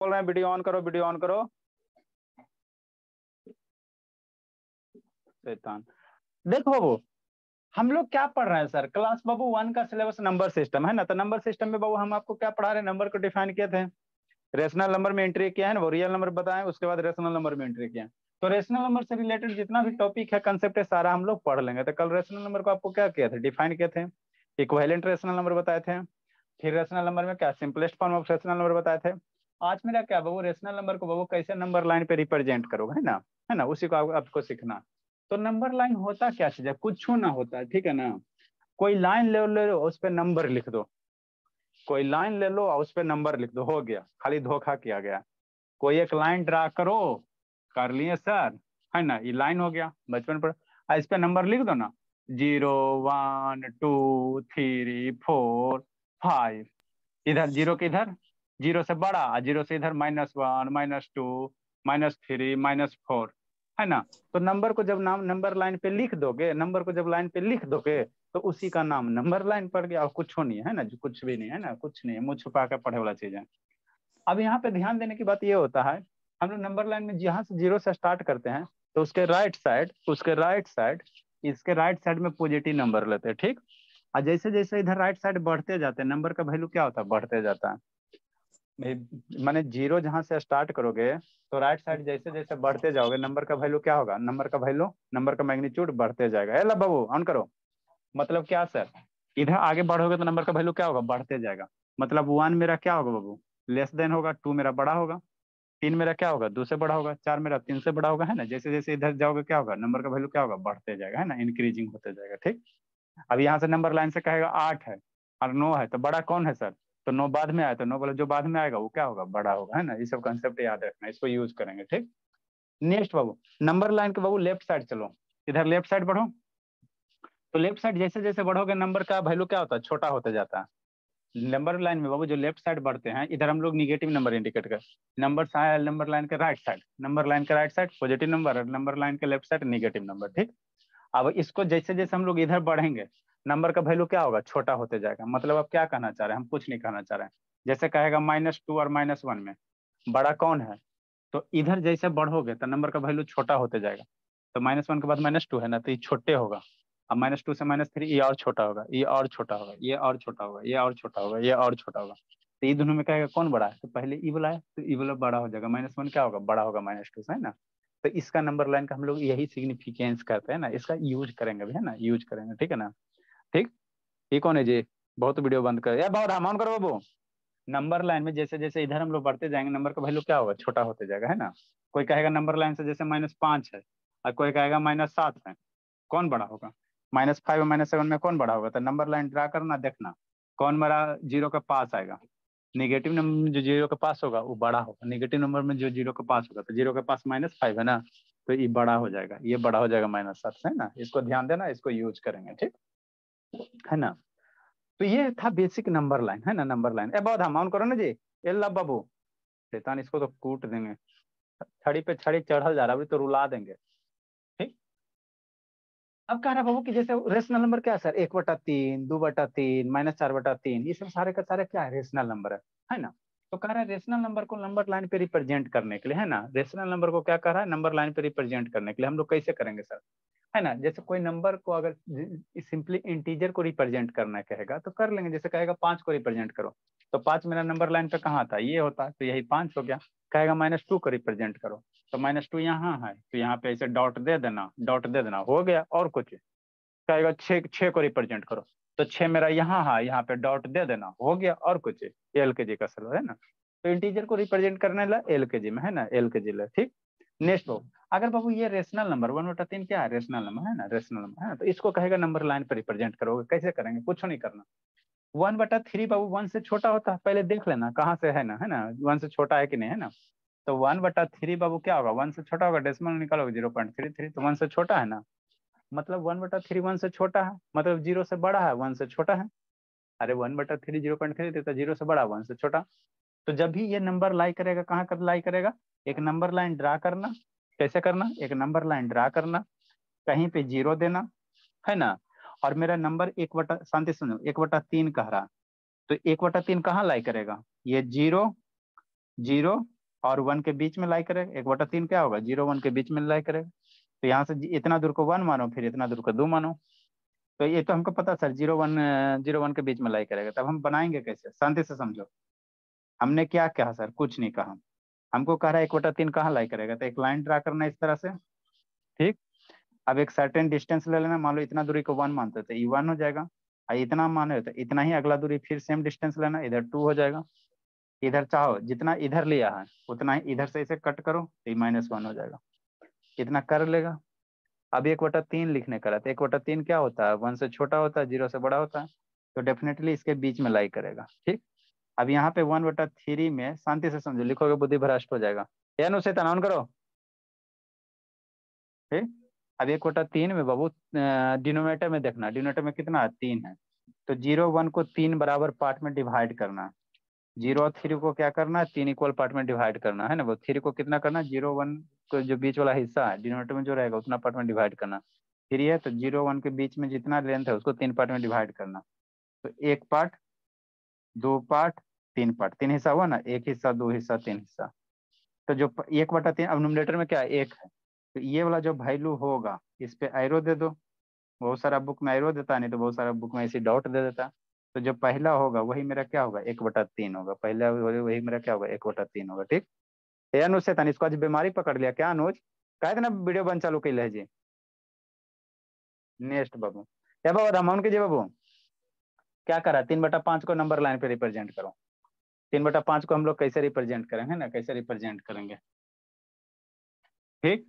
बोल रहे हैं वीडियो ऑन करो वीडियो ऑन करो। शैतान। देखो बाबू हम लोग क्या पढ़ रहे हैं सर क्लास बाबू वन का सिलेबस नंबर सिस्टम है ना? तो नंबर सिस्टम में बाबू हम आपको क्या पढ़ा रहे हैं? नंबर को डिफाइन किए थे। रेशनल नंबर में एंट्री किया है ना, वो रियल नंबर बताएँ, उसके बाद रेशनल नंबर में एंट्री किया तो रेशनल नंबर से रिलेटेड जितना भी टॉपिक है कंसेप्ट है, सारा हम लोग पढ़ लेंगे। तो कल रेशनल नंबर को आपको क्या किया था? डिफाइन किए थे। इक्वेलेंट रेशनल नंबर बताए थे। फिर रेशनल नंबर में क्या? Simplest form of rational number बताए थे। आज मेरा क्या बाबू रेशनल नंबर को बाबू कैसे नंबर लाइन पे रिप्रेजेंट करोगे है ना? है ना? उसी को आप, आपको सीखना। तो नंबर लाइन होता क्या चीज़ है कुछ ना होता ठीक है ना? कोई लाइन ले लो उस पर नंबर लिख दो। कोई लाइन ले लो उस पर नंबर लिख दो हो गया। खाली धोखा किया गया। कोई एक लाइन ड्रा करो कर लिए सर है ना? ये लाइन हो गया बचपन पर। इस पे नंबर लिख दो ना। Zero one two three four five इधर ज़ीरो के इधर? ज़ीरो से बड़ा ज़ीरो से इधर minus one minus two minus three minus four है ना? तो नंबर को जब नाम नंबर लाइन पे लिख दोगे नंबर को जब लाइन पे लिख दोगे तो उसी का नाम नंबर लाइन पड़ गया, और कुछ हो नहीं है ना? कुछ भी नहीं है ना? कुछ नहीं है, मुँह छुपा कर पढ़े वाला चीज़ है। अब यहाँ पे ध्यान देने की बात ये होता है, हम लोग नंबर लाइन में जहाँ से ज़ीरो से स्टार्ट करते हैं तो उसके राइट साइड उसके राइट साइड इसके राइट साइड में पॉजिटिव नंबर लेते हैं, ठीक? और जैसे जैसे इधर राइट साइड बढ़ते जाते हैं नंबर का वैल्यू क्या होता है? बढ़ते जाता है। माने ज़ीरो जहाँ से स्टार्ट करोगे तो राइट साइड जैसे जैसे बढ़ते जाओगे नंबर का वैल्यू क्या होगा? नंबर का वैल्यू नंबर का मैग्नीट्यूड बढ़ते जाएगा। ला बाबू ऑन करो। मतलब क्या सर इधर आगे बढ़ोगे तो नंबर का वैल्यू क्या होगा? बढ़ते जाएगा। मतलब वन मेरा क्या होगा बाबू? लेस देन होगा टू मेरा बड़ा होगा। तीन मेरा क्या होगा? दो से बड़ा होगा, चार मेरा तीन से बड़ा होगा, है ना? जैसे जैसे इधर जाओगे, क्या होगा? नंबर का वैल्यू क्या होगा? बढ़ते जाएगा, है ना? इंक्रीजिंग होते जाएगा, ठीक? अब यहाँ से नंबर लाइन से कहेगा आठ है, और नौ है तो बड़ा कौन है सर तो नौ बाद में आया तो नौ वाला जो बाद में आएगा वो क्या होगा? बड़ा होगा, है ना? ये सब कंसेप्ट याद रखना, इसको यूज़ करेंगे, ठीक? नेक्स्ट बाबू नंबर लाइन के बाबू लेफ़्ट साइड चलो। इधर लेफ़्ट साइड बढ़ो। तो लेफ़्ट साइड जैसे जैसे बढ़ोगे नंबर का वैल्यू क्या होता है? छोटा होता जाता है। नंबर लाइन में बाबू, जो लेफ़्ट साइड बढ़ते हैं, इधर हम लोग निगेटिव नंबर इंडिकेट कर नंबर नंबर लाइन के राइट साइड नंबर लाइन के right side positive number number line के लेफ़्ट साइड निगेटिव नंबर ठीक? अब इसको जैसे जैसे हम लोग इधर बढ़ेंगे नंबर का वैल्यू क्या होगा? छोटा होते जाएगा। मतलब आप क्या कहना चाह रहे हैं? हम कुछ नहीं कहना चाह रहे हैं। जैसे कहेगा माइनस टू और माइनस वन में, बड़ा कौन है? तो इधर जैसे बढ़ोगे तो नंबर का वैल्यू छोटा होते जाएगा। तो माइनस वन के बाद माइनस टू है ना तो ये छोटे होगा। अब माइनस टू से माइनस थ्री ये और छोटा होगा, ये और छोटा होगा, ये और छोटा होगा, ये और छोटा होगा, ये और छोटा होगा। तो ये दोनों में कहेगा कौन बड़ा है? तो पहले ई वाला है तो ई वाला बड़ा हो जाएगा। माइनस वन क्या होगा? बड़ा होगा माइनस टू से, है ना? तो इसका नंबर लाइन का हम लोग यही सिग्निफिकेंस करते हैं ना, इसका यूज़ करेंगे भी, है ना? यूज़ करेंगे, ठीक है ना? ठीक? ये कौन है जी? बहुत वीडियो बंद कर। या बहुत हम करो बाबू। नंबर लाइन में जैसे जैसे इधर हम लोग बढ़ते जाएँगे, नंबर का वैल्यू क्या होगा? छोटा होते जाएगा, है ना? कोई कहेगा नंबर लाइन से जैसे माइनस पाँच है, और कोई कहेगा माइनस सात है, कौन बड़ा होगा? माइनस फाइव माइनस सेवन में कौन बड़ा होगा? तो नंबर लाइन ड्रा करना, देखना, कौन मेरा ज़ीरो के पास आएगा? निगेटिव नंबर में जो ज़ीरो के पास होगा, वो बड़ा होगा। निगेटिव नंबर में जो ज़ीरो के पास होगा तो ज़ीरो के पास माइनस फाइव है ना? तो ये बड़ा हो जाएगा, ये बड़ा हो जाएगा माइनस सात, है ना? इसको ध्यान देना, इसको यूज़ करेंगे, ठीक? है ना? तो ये था बेसिक नंबर लाइन है ना नंबर लाइन ए बहुत हम करो ना जी एल्ला बाबू। शैतान, इसको तो कूट देंगे। छड़ी पे छड़ी चढ़ल जा रहा है तो रुला देंगे। ठीक? अब कह रहा बाबू कि जैसे रेशनल नंबर क्या है सर एक बटा तीन, दो बटा तीन माइनस चार बटा तीन, ये सब सारे का सारे क्या है? रेशनल नंबर है है ना? तो कह रहा है रेशनल नंबर को नंबर लाइन पे रिप्रेजेंट करने के लिए, है ना? रेशनल नंबर को क्या कह रहा है? नंबर लाइन पे रिप्रेजेंट करने के लिए। हम लोग कैसे करेंगे सर? है ना? जैसे कोई नंबर को अगर सिंपली इंटीजर को रिप्रेजेंट करना कहेगा तो कर लेंगे। जैसे कहेगा पाँच को रिप्रेजेंट करो तो पाँच मेरा नंबर लाइन पे कहाँ था? ये होता तो यही पाँच हो गया। कहेगा माइनस टू को रिप्रेजेंट करो तो माइनस टू यहाँ है। तो यहाँ पे ऐसे डॉट दे देना डॉट दे देना, हो गया और कुछ। कहेगा छः को रिप्रेजेंट करो। तो छः मेरा यहाँ, है, यहाँ पे डॉट दे देना। हो गया, और कुछ एल के जी का सलो है ना? तो इंटीजर को रिप्रेजेंट करने ला एल के जी में, है ना? एल के जी ले, ठीक? नेक्स्ट बाबू, अगर बाबू ये रेशनल नंबर वन बटा तीन क्या है? रेशनल नंबर है ना? रेशनल नंबर है ना? तो इसको कहेगा नंबर लाइन पर रिप्रेजेंट करोगे। कैसे करेंगे? कुछ नहीं करना। वन बटा थ्री बाबू वन से छोटा होता है, पहले देख लेना कहाँ से है ना है ना? वन से छोटा है कि नहीं, है ना? तो वन बटा थ्री बाबू क्या होगा? वन से छोटा होगा डेसिमल निकालोगे ज़ीरो पॉइंट थ्री थ्री तो वन से छोटा है ना? मतलब वन बटा थ्री वन से छोटा है मतलब ज़ीरो से बड़ा है, वन से छोटा है। अरे वन बटा थ्री ज़ीरो पॉइंट थ्री तो ज़ीरो से बड़ा, वन से छोटा। तो जब भी ये नंबर लाई करेगा, कहाँ कर लाई करेगा? एक नंबर लाइन ड्रा करना। कैसे करना? एक नंबर लाइन ड्रा करना। कहीं पे ज़ीरो देना, है ना? और मेरा नंबर एक बटा, शांति सुनो, एक बटा तीन कह रहा। तो एक बटा तीन कहाँ लाई करेगा? ये ज़ीरो ज़ीरो और वन के बीच में लाई करेगा। एक बटा तीन क्या होगा? ज़ीरो, वन के बीच में लाई करेगा। तो यहाँ से इतना दूर को वन मानो, फिर इतना दूर को दो मानो। तो ये तो हमको पता sir, zero one zero one के बीच में लाई करेगा। तब हम बनाएँगे कैसे? शांति से समझो। हमने क्या कहा सर? कुछ नहीं कहा। हमको कह रहा है एक बटा तीन कहाँ लाई करेगा? तो एक लाइन ड्रा करना इस तरह से। ठीक? अब एक सर्टेन डिस्टेंस ले लेना। मान लो इतना दूरी को वन मानते तो ये वन हो जाएगा। और इतना माने तो इतना ही अगला दूरी, फिर सेम डिस्टेंस लेना। इधर टू हो जाएगा। इधर चाहो, जितना इधर लिया है, उतना ही इधर से इसे कट करो तो माइनस वन हो जाएगा। इतना कर लेगा? अब एक बटा तीन लिखने का रहता एक बटा तीन क्या होता है? वन से छोटा होता है, ज़ीरो से बड़ा होता है तो डेफिनेटली इसके बीच में लाई करेगा, ठीक? अब यहाँ पे वन बटा थ्री में शांति से समझो, लिखोगे बुद्धि भ्रष्ट हो जाएगा। या नु से तनावन करो। ठीक? अब एक बटा तीन में बाबू डिनोमेटर में देखना। डिनोमेटर में कितना? तीन है। तो ज़ीरो वन को तीन बराबर पार्ट में डिवाइड करना। ज़ीरो और थ्री को क्या करना है? तीन इक्वल पार्ट में डिवाइड करना है ना? वो थ्री को कितना करना? ज़ीरो वन को जो बीच वाला हिस्सा है डिनोमीटर में जो रहेगा, उतना पार्ट में डिवाइड करना। थ्री है तो ज़ीरो वन के बीच में जितना लेंथ है, उसको तीन पार्ट में डिवाइड करना। तो एक पार्ट दो पार्ट तीन पार्ट तीन हिस्सा हुआ ना? एक हिस्सा, दो हिस्सा, तीन हिस्सा। तो जो एक बटा तीन, अब नोमिनेटर में क्या एक है। तो ये वाला जो वैल्यू होगा, इस पे आयरो दे दो। बहुत सारा बुक में आयरो देता नहीं तो बहुत सारा बुक में ऐसी डॉट दे देता तो जो पहला होगा वही मेरा क्या होगा? एक बटा तीन होगा। पहला वही मेरा क्या होगा? एक बटा तीन होगा ठीक? ए अनुज से इसको आज बीमारी पकड़ लिया क्या अनुज? कह देना वीडियो बन चालू कैल जी। नेक्स्ट बाबू। क्या बाबू रामाउन कीजिए बाबू क्या करा? तीन बटा पाँच को नंबर लाइन पे रिप्रेजेंट करो। तीन बटा पाँच को हम लोग कैसे रिप्रेजेंट करेंगे ना? कैसे रिप्रेजेंट करेंगे? ठीक?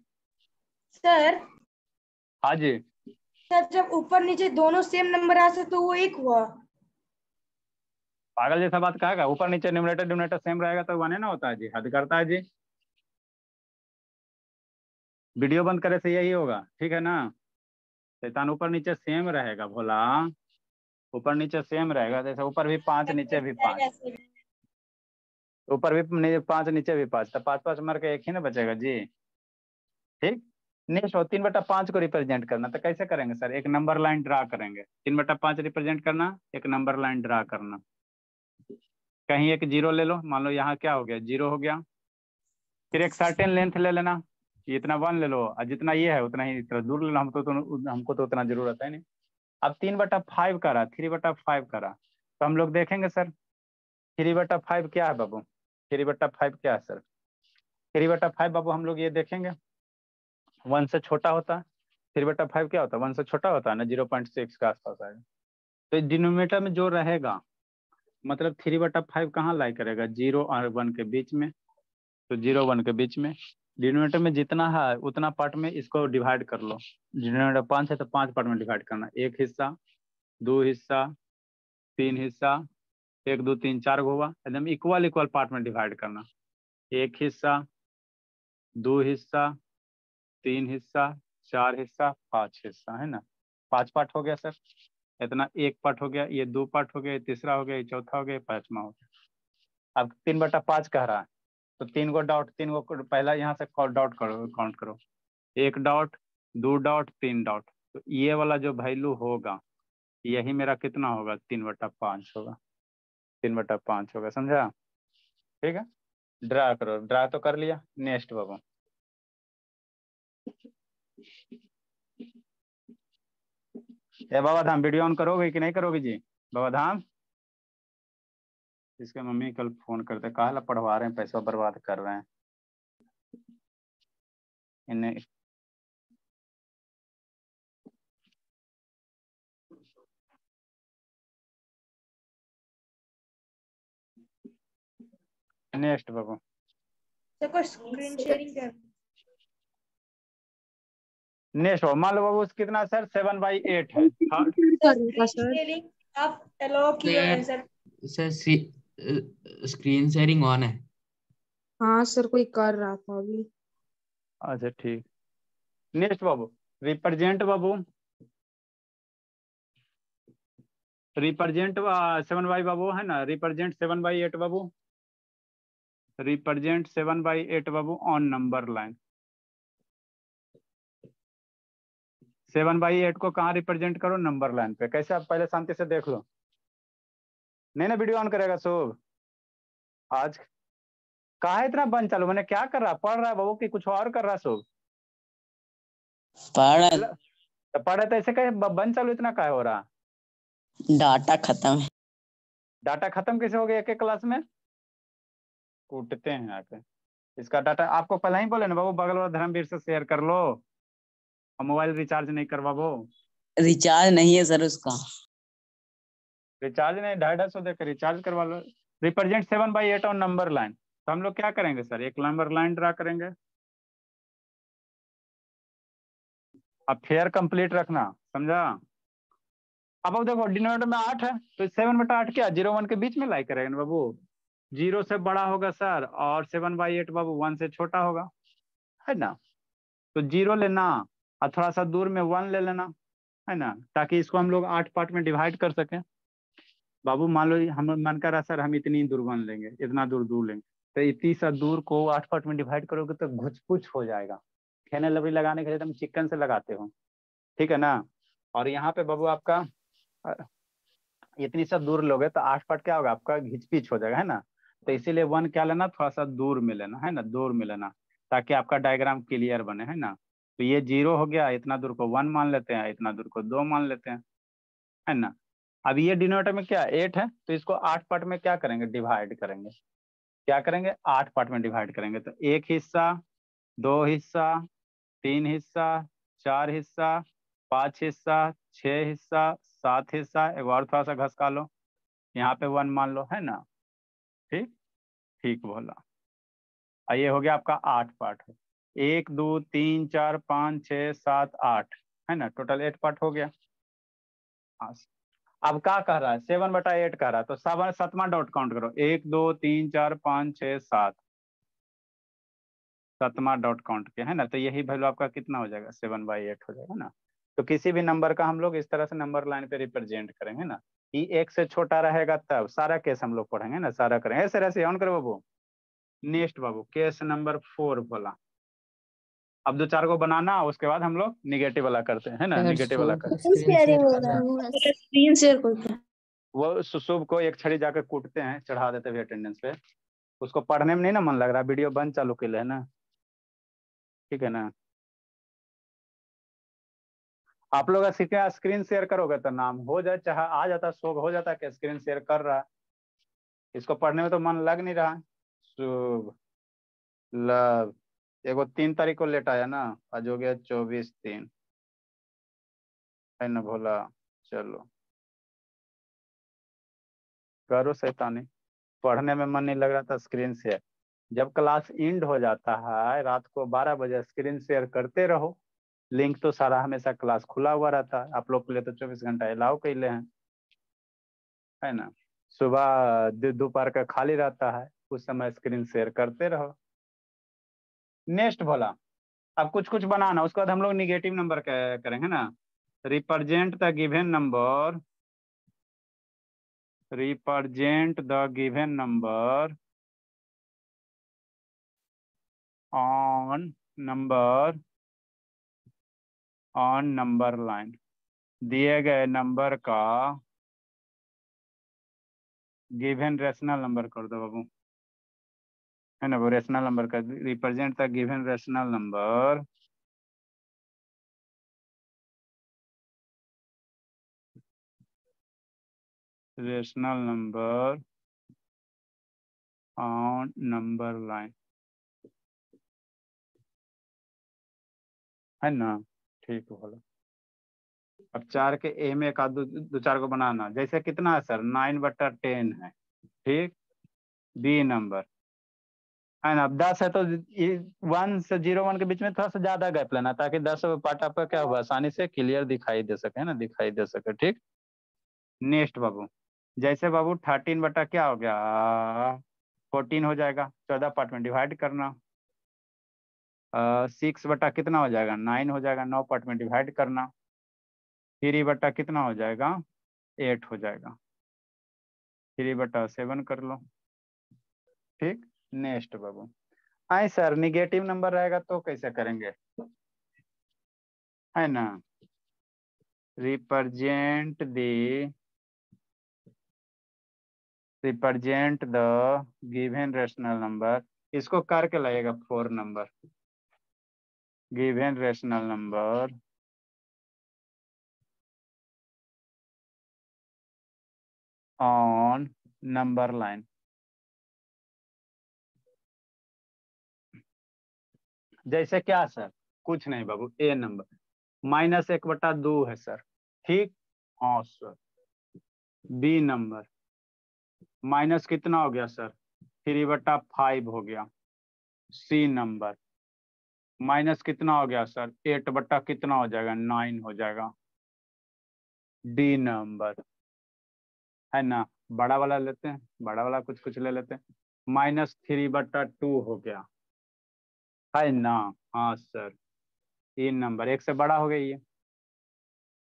सर हाँ जी। सर जब ऊपर नीचे दोनों सेम नंबर आ सकते तो वो एक हुआ। पागल जैसा बात कहेगा ऊपर नीचे न्यूमिनेटर डिनोमिनेटर सेम रहेगा तो वन है ना होता है जी। हद करता है जी। वीडियो बंद करे से यही होगा ठीक है ना? शैतान ऊपर नीचे सेम रहेगा भोला। ऊपर नीचे सेम रहेगा जैसे ऊपर भी पाँच नीचे भी पाँच। ऊपर भी पाँच नीचे भी पाँच तो पाँच पाँच मर के एक ही ना बचेगा जी। ठीक? नेक्स्ट हो तीन बटा पाँच को रिप्रेजेंट करना तो कैसे करेंगे सर एक नंबर लाइन ड्रा करेंगे। तीन बटा पाँच रिप्रेजेंट करना एक नंबर लाइन ड्रा करना। कहीं एक ज़ीरो ले लो, मान लो यहाँ क्या हो गया? ज़ीरो हो गया। फिर एक सर्टेन लेंथ ले लेना इतना वन ले लो, और जितना ये है, उतना ही इतना दूर ले लो। हमको तो हमको तो उतना ज़रूरत है नहीं। अब तीन बटा फाइव करा थ्री बटा फाइव करा। तो हम लोग देखेंगे सर थ्री बटा फाइव क्या है बाबू? थ्री बटा फाइव क्या है सर थ्री बटा फाइव बाबू, हम लोग ये देखेंगे। वन से छोटा होता है थ्री बटा फाइव क्या होता? है वन से छोटा होता है ना ज़ीरो पॉइंट सिक्स के आसपास आएगा। तो डिनोमीटर में जो रहेगा मतलब थ्री बटा फाइव कहाँ लाई करेगा? ज़ीरो और वन के बीच में। तो ज़ीरो वन के बीच में। डिनोमीटर में जितना है, उतना पार्ट में इसको डिवाइड कर लो। डिनोमीटर पाँच है तो पाँच पार्ट में डिवाइड करना। एक हिस्सा, दो हिस्सा, तीन हिस्सा, एक, दो, तीन, चार हुआ एकदम इक्वल इक्वल पार्ट में डिवाइड करना। एक हिस्सा, दो हिस्सा, तीन हिस्सा, चार हिस्सा, पाँच हिस्सा, है ना? पाँच पार्ट हो गया, सर। इतना एक पार्ट हो गया, ये दो पार्ट हो गया, ये तीसरा हो गया, ये चौथा हो गया पांचवा हो गया। अब तीन बटा पाँच कह रहा है तो तीन गो डॉट, तीन गो पहला यहाँ से डॉट करो, काउंट करो। एक डॉट, दो डॉट, तीन डॉट तो ये वाला जो वैल्यू होगा, यही मेरा कितना होगा? तीन बटा पाँच होगा। तीन बटा पाँच होगा, समझा? ठीक है? ड्रा करो, ड्रा तो कर लिया, नेक्स्ट बाबू। ये बाबा धाम वीडियो ऑन करोगे कि नहीं करोगे जी? बाबा धाम? इसके मम्मी कल फ़ोन करते कहा पढ़वा रहे हैं, पैसा बर्बाद कर रहे हैं। इन्हें नेक्स्ट बाबू। स्क्रीन शेयरिंग कर नेक्स्ट हो मान लो बाबू कितना सर? सेवन बाई एट है। आप अलाउ किए sir sir. Screen sharing on है। हाँ सर कोई कर रहा था अभी। अच्छा ठीक। नेक्स्ट बाबू रिप्रेजेंट बाबू। रिप्रेजेंट सेवन बाई बाबू है ना? रिप्रेजेंट सेवन बाई एट बाबू। Represent seven by eight Babu on number line seven by eight को कहाँ रिप्रेजेंट करो? नंबर लाइन पे। कैसे आप पहले शांति से देख लो। नहीं ना वीडियो ऑन करेगा शुभ। आज कहा इतना बंद चालू? मैंने क्या कर रहा? पढ़ रहा है बाबू की कुछ और कर रहा सो पढ़। तो पढ़े तो ऐसे कहे बंद चालू इतना काय हो रहा? डाटा खत्म है। डाटा खत्म कैसे हो गया एक एक क्लास में? कूटते हैं आके। इसका डाटा आपको पहले ही बोले ना बाबू? बगल वाला धर्मवीर से शेयर कर लो। और मोबाइल रिचार्ज नहीं करवाबो? रिचार्ज नहीं है सर उसका। रिचार्ज नहीं ढाई ढाई सौ देकर रिचार्ज करवा लो। Represent seven by eight on number line. तो हम लोग क्या करेंगे सर? एक नंबर लाइन ड्रा करेंगे। अब फेयर कंप्लीट रखना समझा? अब अब देखो डिनोमिनेटर में आठ है तो सेवन बटा आठ क्या? ज़ीरो वन के बीच में लाई करेंगे बाबू। ज़ीरो से बड़ा होगा सर और सेवन बाई एट बाबू वन से छोटा होगा। है ना? तो ज़ीरो लेना। और थोड़ा सा दूर में वन ले लेना, है ना? ताकि इसको हम लोग आठ पार्ट में डिवाइड कर सकें। बाबू, मान लो, हम मन कर रहा सर हम इतनी दूर वन लेंगे, इतना दूर दूर लेंगे। तो इतनी सा दूर को आठ पार्ट में डिवाइड करोगे तो घुच पुच हो जाएगा। खेने लबड़ी लगाने के लिए तुम चिकन से लगाते हो। ठीक है ना? और यहाँ पे बाबू आपका इतनी सा दूर लोगे तो आठ पार्ट क्या होगा? आपका घिचपिच हो जाएगा, है ना? तो इसीलिए वन क्या लेना? थोड़ा सा दूर में लेना, है ना? दूर में लेना, ताकि आपका डायग्राम क्लियर बने, है ना? तो ये ज़ीरो हो गया, इतना दूर को वन मान लेते हैं, इतना दूर को दो मान लेते हैं, है ना? अब ये डिनोमिनेटर में क्या, एट है तो इसको आठ पार्ट में क्या करेंगे? डिवाइड करेंगे। क्या करेंगे? आठ पार्ट में डिवाइड करेंगे। तो एक हिस्सा, दो हिस्सा, तीन हिस्सा, चार हिस्सा, पाँच हिस्सा, छह हिस्सा, सात हिस्सा, एक और थोड़ा सा घसका लो। यहाँ पे वन मान लो, है ना? ठीक? ठीक बोला। ये हो गया आपका आठ पार्ट। एक, दो, तीन, चार, पाँच छ सात, आठ। है ना? टोटल एट पार्ट हो गया। हाँ। अब क्या कह रहा है? सेवन बटा एट कह रहा है। तो सेवन सतवा डॉट काउंट करो। एक, दो, तीन, चार, पाँच छः सात। सतमा डॉट काउंट के, है ना? तो यही वैल्यू आपका कितना हो जाएगा? सेवन बाई एट हो जाएगा ना? तो किसी भी नंबर का हम लोग इस तरह से नंबर लाइन पे रिप्रेजेंट करेंगे ना? ई एक से छोटा रहेगा तब सारा केस हम लोग पढ़ेंगे ना? सारा करेंगे। ऐसे ऐसे ऑन करो बाबू। नेक्स्ट बाबू केस नंबर फोर बोला। अब दो चार को बनाना उसके बाद हम लोग निगेटिव वाला करते हैं ना? निगेटिव वाला करते हैं। स्क्रीन शेयर करते हैं। वो सुशुभ को एक छड़ी जाकर कूटते हैं चढ़ा देते हुए अटेंडेंस पे। उसको पढ़ने में नहीं ना मन लग रहा वीडियो बंद चालू के लिए है ना? ठीक है ना? आप लोग सीखे स्क्रीन शेयर करोगे तो नाम हो जाए चाहे आ जाता शोक हो जाता कि स्क्रीन शेयर कर रहा? इसको पढ़ने में तो मन लग नहीं रहा। शुभ लव एगो तीन तारीख को लेट आया ना, आज हो गया चौबीस तीन। है ना भोला? चलो। करो शैतानी। पढ़ने में मन नहीं लग रहा था स्क्रीन शेयर जब क्लास इंड हो जाता है, रात को बारह बजे स्क्रीन शेयर करते रहो। लिंक तो सारा हमेशा क्लास खुला हुआ रहता है। आप लोग के लिए तो चौबीस घंटा अलाउ कैले हैं। है ना? सुबह दोपहर का खाली रहता है। उस समय स्क्रीन शेयर करते रहो। नेक्स्ट भोला अब कुछ कुछ बनाना, उसके बाद हम लोग निगेटिव नंबर करेंगे ना। Represent the given number represent the given number on number on number line दिए गए नंबर का गिवन रेशनल नंबर कर दो बाबू। है ना वो रेशनल नंबर का represent the given rational number rational number on number line. है ना? ठीक बोला। अब चार के ए में एक दो, चार को बनाना। जैसे कितना है सर नाइन बट्टा टेन है। ठीक? बी नंबर ना? अब दस है तो वन से ज़ीरो वन के बीच में थोड़ा सा ज़्यादा गैप लेना ताकि दस पार्ट आपका क्या हुआ आसानी से क्लियर दिखाई दे सके, है ना? दिखाई दे सके, ठीक? नेक्स्ट बाबू। जैसे बाबू थर्टीन बटा क्या हो गया? फोर्टीन हो जाएगा। चौदह पार्ट में डिवाइड करना। सिक्स बटा कितना हो जाएगा? नाइन हो जाएगा। नौ पार्ट में डिवाइड करना। थ्री बटा कितना हो जाएगा? एट हो जाएगा। थ्री बटा सेवन कर लो। ठीक? नेक्स्ट बाबू। आए सर निगेटिव नंबर रहेगा तो कैसे करेंगे? है ना? Represent the represent the given rational number इसको करके लगेगा four number given rational number on number line जैसे क्या, सर? कुछ नहीं बाबू, ए नंबर। माइनस एक बटा दो है, सर। ठीक? हाँ सर। B number. माइनस कितना हो गया, सर? थ्री बटा फाइव हो गया। सी नंबर। माइनस कितना हो गया, सर? एट बटा कितना हो जाएगा? नाइन हो जाएगा। D number. है ना? बड़ा वाला लेते हैं, बड़ा वाला कुछ कुछ ले लेते हैं। माइनस थ्री बटा टू हो गया। है ना हाँ सर तीन नंबर एक से बड़ा हो गया ये।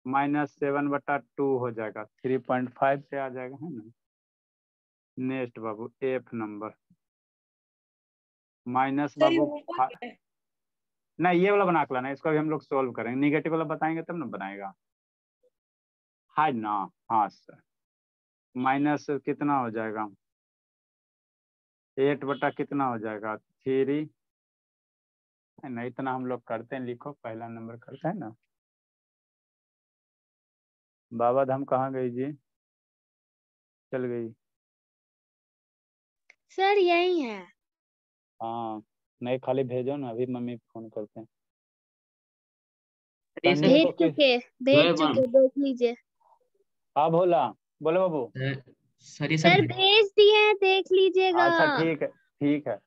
माइनस सेवन बटा टू हो जाएगा थ्री पॉइंट फाइव से आ जाएगा है ना। नेक्स्ट बाबू एफ़ नंबर। माइनस बाबू है? नहीं ये वाला बना के लाना है, इसको भी हम लोग सोल्व करेंगे। निगेटिव वाला बताएँगे तब ना बनाएगा। है ना हाँ सर। माइनस कितना हो जाएगा? एट बटा कितना हो जाएगा? थ्री। है ना इतना हम लोग करते हैं लिखो पहला नंबर करते हैं ना। बाबा धाम कहाँ गई जी? चल गई। सर यही है। हाँ नहीं खाली भेजो ना अभी मम्मी फ़ोन करते हैं। भेज चुके भेज चुके देख लीजिए। हाँ भोला बोलो बाबू। सर सर ये सर सर भेज दिए देख लीजिएगा। अच्छा ठीक है ठीक है।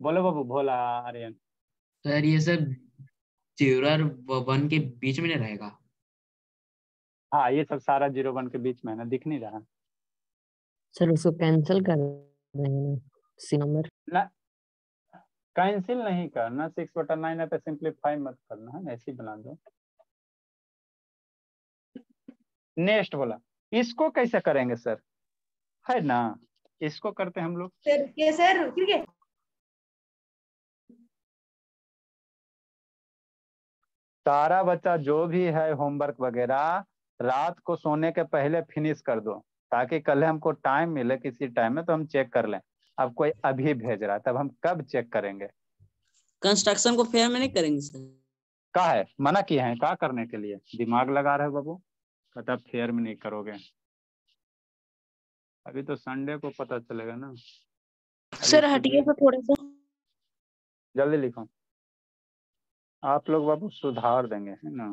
बोलो बाबू भोला आर्यन। सर ये सब ज़ीरो और वन के बीच में नहीं रहेगा? हाँ ये सब सारा ज़ीरो वन के बीच में ना दिख नहीं रहा। सर उसको कैंसिल कर देंगे सी नंबर ना कैंसिल नहीं करना सिक्स बटा नाइन है तो सिंप्लीफाई मत करना है ऐसे ही बना दो। नेक्स्ट बोला इसको कैसे करेंगे सर है ना इसको करते हैं हम लोग। सर ये सर ठीक है सारा बच्चा जो भी है होमवर्क वगैरह रात को सोने के पहले फिनिश कर दो ताकि कल हमको टाइम मिले किसी टाइम में तो हम चेक कर लें। अब कोई अभी भेज रहा है तब हम कब चेक करेंगे? कंस्ट्रक्शन को फेयर में नहीं करेंगे सर का है? मना किए हैं का करने के लिए? दिमाग लगा रहे बाबू? कहता फेयर में नहीं करोगे। अभी तो संडे को पता चलेगा ना। सर हटिए तो थोड़ा सा। जल्दी लिखो। आप लोग बाबू सुधार देंगे, है ना?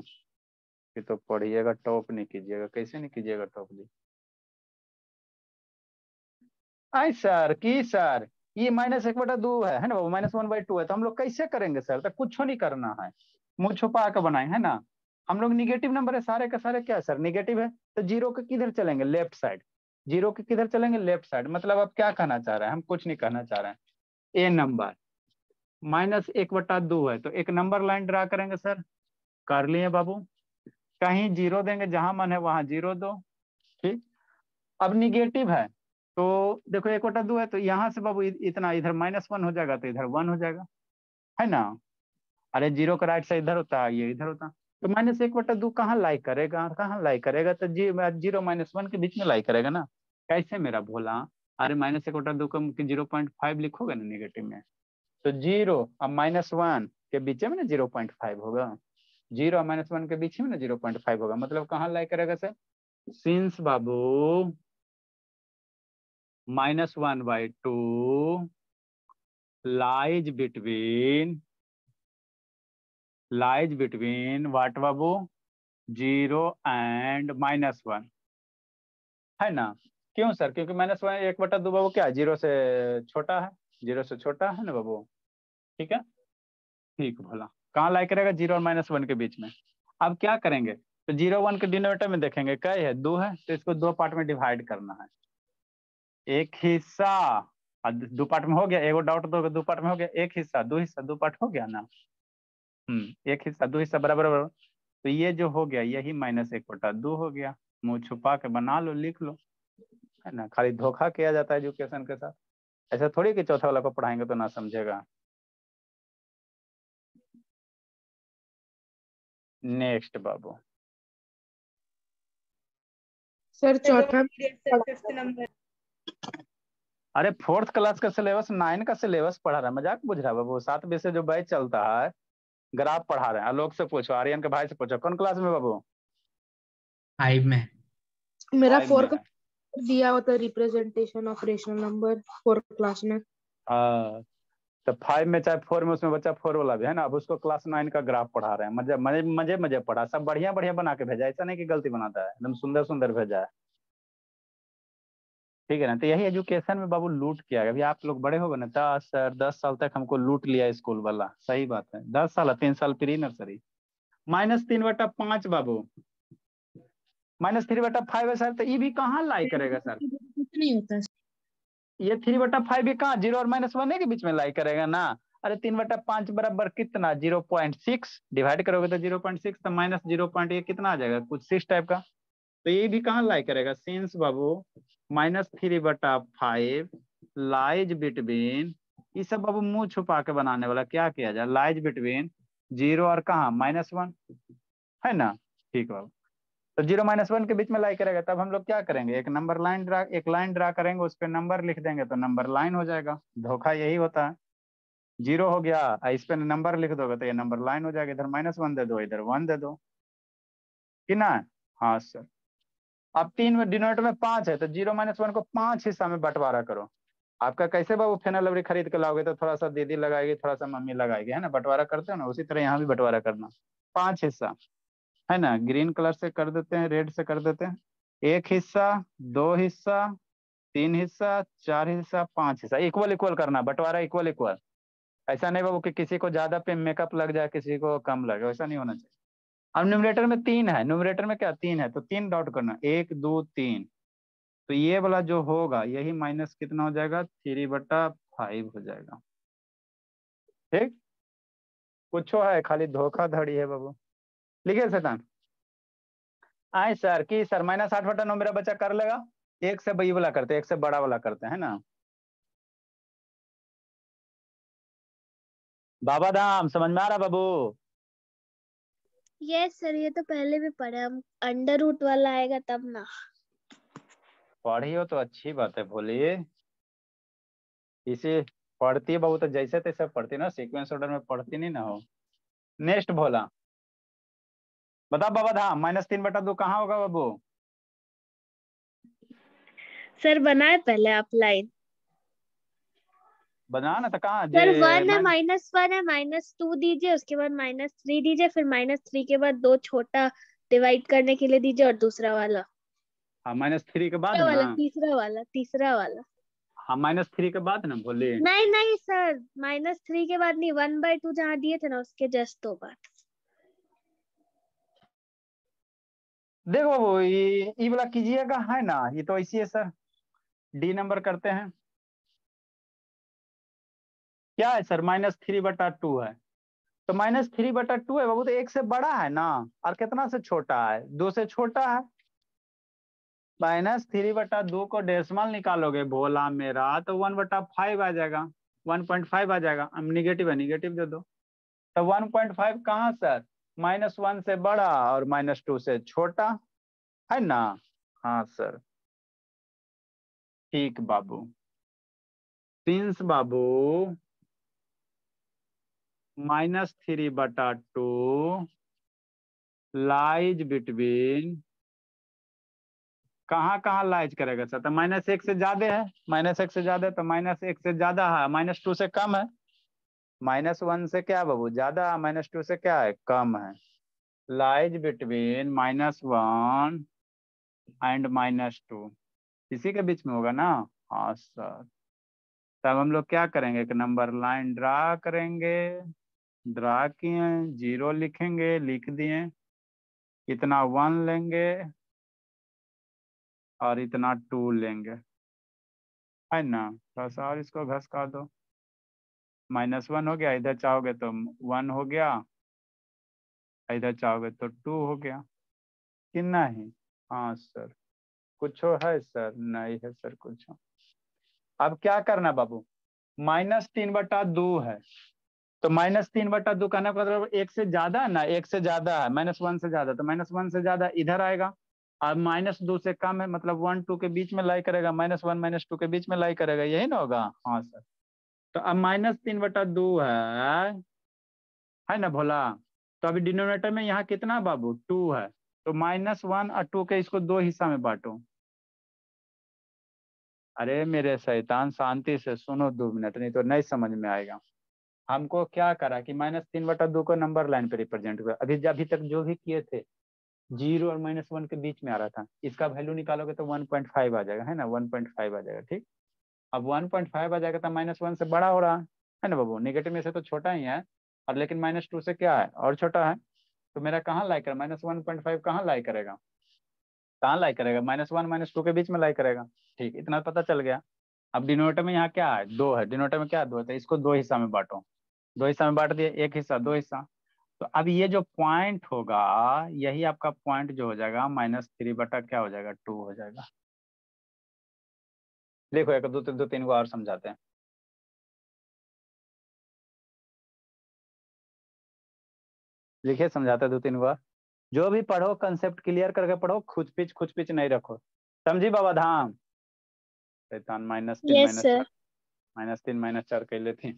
कि तो पढ़िएगा, टॉप नहीं कीजिएगा। कैसे नहीं कीजिएगा टॉप जी? आई सर, की सर? ये माइनस एक बटा दो है है ना माइनस वन बाई टू है तो हम लोग कैसे करेंगे सर? तो कुछ नहीं करना है। मुँह छुपा के बनाए, है ना? हम लोग निगेटिव नंबर है, सारे के सारे क्या है सर? निगेटिव है तो ज़ीरो के किधर चलेंगे? लेफ़्ट साइड ज़ीरो के किधर चलेंगे? लेफ़्ट साइड मतलब आप क्या कहना चाह रहे हैं? हम कुछ नहीं कहना चाह रहे हैं। ए नंबर माइनस एक बटा दो है तो एक नंबर लाइन ड्रा करेंगे सर। कर लिए बाबू। कहीं ज़ीरो देंगे, जहाँ मन है वहाँ ज़ीरो दो। ठीक। अब निगेटिव है तो देखो एक बटा दो है तो यहाँ से बाबू इतना, इधर माइनस वन हो जाएगा तो इधर वन हो जाएगा। है ना? अरे ज़ीरो का राइट साइड इधर होता है ये इधर होता। तो माइनस एक बटा दो कहाँ लाई करेगा? कहाँ लाई करेगा? तो जी, ज़ीरो माइनस वन के बीच में लाई करेगा ना। कैसे मेरा भोला? अरे माइनस एक बटा दो का ज़ीरो पॉइंट फाइव लिखोगे ना निगेटिव में? तो ज़ीरो और माइनस वन के बीच में ना ज़ीरो पॉइंट फाइव होगा। ज़ीरो और माइनस वन के बीच में ना ज़ीरो पॉइंट फाइव होगा। मतलब कहाँ लाई करेगा sir? Since Babu minus one by two lies between lies between what Babu? Zero and minus one. है ना? क्यों सर? क्योंकि माइनस वन एक बटा दो बाबू क्या? ज़ीरो से छोटा है। ज़ीरो से छोटा है ना बाबू? ठीक है? ठीक, भोला। कहाँ लाई करेगा ज़ीरो और माइनस वन के बीच में? अब क्या करेंगे? तो ज़ीरो वन के डिनोमीटर में देखेंगे कई है दो है? तो इसको दो पार्ट में डिवाइड करना है। एक हिस्सा दो पार्ट में हो गया, एगो डाउट दो दो पार्ट में हो गया, एक हिस्सा, दो हिस्सा, दो पार्ट हो गया ना? हम्म एक हिस्सा, दो हिस्सा, बराबर बराबर। तो ये जो हो गया, यही माइनस एक बटा दो हो गया। मुँह छुपा के बना लो, लिख लो। है ना? खाली धोखा किया जाता है एजुकेशन के साथ। ऐसा थोड़ी कि चौथा वाला को पढ़ाएँगे तो ना समझेगा? नेक्स्ट बाबू। सर चौथा नंबर अरे फोर्थ क्लास का सिलेबस नाइन का सिलेबस पढ़ा रहा है। मज़ाक बुझ रहा है बाबू। सात बजे से जो बैच चलता है ग्राफ पढ़ा रहे हैं। आलोक से पूछो आर्यन के भाई से पूछो। कौन क्लास में बाबू? फाइव में। मेरा फोर का दिया होता representation operational number four class में। हाँ तो फाइव में चाहे फोर में उसमें बच्चा फोर वाला भी है ना, अब उसको क्लास नाइन का ग्राफ पढ़ा रहे हैं। मज़े मज़े मज़े मज़े पढ़ा। सब बढ़िया बढ़िया बना के भेजा ऐसा नहीं कि गलती बनाता है। एकदम सुंदर सुंदर भेजा है। ठीक है ना? तो यही एजुकेशन में बाबू लूट किया अभी आप लोग बड़े हो गए ना, दस सर दस साल तक हमको लूट लिया स्कूल वाला। सही बात है। दस साल, तीन साल प्री नर्सरी माइनस तीन बटा पाँच बाबू। माइनस थ्री बटा फाइव है सर तो ये भी कहाँ लाई करेगा सर? कुछ नहीं होता है। ये थ्री बटा फाइव भी कहाँ ज़ीरो और माइनस वन के बीच में लाई करेगा ना? अरे तीन बटा पाँच बराबर कितना? Zero point six. डिवाइड करोगे तो ज़ीरो पॉइंट सिक्स तो माइनस ज़ीरो पॉइंट ये कितना आ जाएगा? कुछ सिक्स टाइप का। तो ये भी कहाँ लाई करेगा? सिंस बाबू माइनस थ्री बटा फाइव लाइज बिटवीन ये सब बाबू मुँह छुपा के बनाने वाला क्या किया जाए? लाइज बिटवीन ज़ीरो और कहा? Minus one. है ना? ठीक बाबू। तो ज़ीरो माइनस वन के बीच में लाई करेगा, तब हम लोग क्या करेंगे? एक नंबर लाइन ड्रा, एक लाइन ड्रा करेंगे, उस पर नंबर लिख देंगे तो नंबर लाइन हो जाएगा। धोखा यही होता है। ज़ीरो हो गया इस पे नंबर लिख दोगे तो ये नंबर लाइन हो जाएगा। इधर माइनस वन दे दो, इधर वन दे दो। कि ना? हाँ सर। अब तीन में डिनोटर में पाँच है तो ज़ीरो माइनस वन को पाँच हिस्सा में बंटवारा करो। आपका कैसे बाबू फेनल लवरी खरीद के लाओगे तो थोड़ा सा दीदी लगाएगी, थोड़ा सा मम्मी लगाएगी, है ना? बंटवारा करते हो ना, उसी तरह यहाँ भी बंटवारा करना। पाँच हिस्सा। है ना, ग्रीन कलर से कर देते हैं, रेड से कर देते हैं। एक हिस्सा, दो हिस्सा, तीन हिस्सा, चार हिस्सा, पाँच हिस्सा। इक्वल इक्वल करना, बंटवारा इक्वल इक्वल। ऐसा नहीं बाबू कि किसी को ज़्यादा पे मेकअप लग जाए, किसी को कम लगे वैसा नहीं होना चाहिए। अब न्यूमरेटर में तीन है न्यूमरेटर में क्या, तीन है तो तीन डॉट करना, एक, दो, तीन। तो ये वाला जो होगा, यही माइनस कितना हो जाएगा? थ्री बटा फाइव हो जाएगा। ठीक? कुछ है, खाली धोखाधड़ी है बाबू। लिखे शैतान? आए सर की सर माइनस आठ बटा नौ मेरा बच्चा कर लेगा। एक से बई वाला करते एक से बड़ा वाला करते हैं ना? बाबा धाम समझ में आ रहा बाबू? यस सर ये तो पहले भी पढ़े हम अंडर रूट वाला आएगा तब ना। पढ़ी हो तो अच्छी बात है बोलिए इसे पढ़ती है बाबू तो जैसे तैसे पढ़ती ना सीक्वेंस ऑर्डर में पढ़ती नहीं ना हो। नेक्स्ट भोला बता बाबा धाम माइनस तीन बटा दो कहाँ होगा बाबू? सर बनाए पहले आप लाइन बना ना तो कहाँ? सर वन है माइनस वन है माइनस टू दीजिए उसके बाद माइनस थ्री दीजिए फिर माइनस थ्री के बाद दो छोटा डिवाइड करने के लिए दीजिए और दूसरा वाला। हाँ माइनस थ्री के बाद वाला तीसरा वाला तीसरा वाला। हाँ माइनस थ्री के बाद ना बोले। नहीं नहीं सर माइनस थ्री के बाद नहीं वन बाय टू जहाँ दिए थे ना उसके जस्ट दो बार। देखो बाबू ये वाला कीजिएगा है ना, ये तो ऐसी है सर। डी नंबर करते हैं। क्या है सर? माइनस थ्री बटा टू है। तो माइनस थ्री बटा टू है बाबू तो एक से बड़ा है ना, और कितना से छोटा है? दो से छोटा है। माइनस थ्री बटा दो को डेसिमल निकालोगे भोला मेरा तो वन बटा फाइव आ जाएगा। वन पॉइंट फाइव आ जाएगा। अब निगेटिव है निगेटिव दे दो। तो वन पॉइंट फाइव कहाँ सर? माइनस वन से बड़ा और माइनस टू से छोटा, है ना? हाँ सर। ठीक, बाबू। सिंस बाबू, माइनस थ्री बटा टू, लाइज बिटवीन, कहाँ कहाँ लाइज करेगा सर? तो माइनस एक से ज़्यादा है, माइनस एक से ज़्यादा है तो माइनस एक से ज़्यादा है, माइनस टू से कम है। माइनस वन से क्या बाबू? ज़्यादा माइनस टू से क्या है? कम है। Lies between minus one and minus two. इसी के बीच में होगा ना? हाँ सर। तब हम लोग क्या करेंगे? एक नंबर लाइन ड्रा करेंगे। ड्रा किए, ज़ीरो लिखेंगे, लिख दिए। इतना वन लेंगे और इतना टू लेंगे। है ना? थोड़ा सा और इसको घसका दो। माइनस वन हो गया, इधर चाहोगे तो वन हो गया, इधर चाहोगे तो टू हो गया। कि नहीं? हाँ सर। कुछ है सर? नहीं है सर कुछ। अब क्या करना बाबू? माइनस तीन बटा दो है। तो माइनस तीन बटा दो कहने मतलब एक से ज़्यादा ना? एक से ज़्यादा है। माइनस वन से ज़्यादा। तो माइनस वन से ज़्यादा इधर आएगा। अब माइनस दो से कम है मतलब वन टू के बीच में लाई करेगा। माइनस वन माइनस टू के बीच में लाई करेगा। यही ना होगा? हाँ सर। तो अब माइनस तीन बटा दो है है ना भोला? तो अभी डिनोमिनेटर में यहाँ कितना बाबू? टू है। तो माइनस वन और टू के इसको दो हिस्सा में बांटो। अरे मेरे शैतान, शांति से सुनो दो मिनट, नहीं तो नहीं समझ में आएगा। हमको क्या करा कि माइनस तीन बटा दो को नंबर लाइन पे रिप्रेजेंट हुआ। अभी अभी तक जो भी किए थे, ज़ीरो और माइनस वन के बीच में आ रहा था, इसका वैल्यू निकालोगे तो वन पॉइंट फाइव आ जाएगा, है ना? वन पॉइंट फाइव आ जाएगा, ठीक? अब वन पॉइंट फाइव आ जाएगा तो माइनस वन से बड़ा हो रहा है। ना बाबू? निगेटिव में से तो छोटा ही है, और लेकिन माइनस टू से क्या है? और छोटा है। तो मेरा कहाँ लाई करेगा? माइनस वन पॉइंट फाइव कहाँ लाई करेगा? कहाँ लाई करेगा? माइनस वन माइनस टू के बीच में लाई करेगा। ठीक, इतना पता चल गया। अब डिनोमीटर में यहाँ क्या है? दो है। डिनोमीटर में क्या दो है? तो इसको दो हिस्सा में बांटो। दो हिस्सा में बांट दिया एक हिस्सा, दो हिस्सा। तो अब ये जो पॉइंट होगा, यही आपका पॉइंट जो हो जाएगा माइनस थ्री बटा क्या हो जाएगा? टू हो जाएगा। देखो एक दो तीन दो तीन को और समझाते हैं। लिखिए समझाते दो तीन बार जो भी पढ़ो कंसेप्ट क्लियर करके पढ़ो खुच पिच खुच पिच नहीं रखो। समझी बाबा धाम? शैतान माइनस तीन Yes, माइनस चार। माइनस तीन माइनस चार कर लेती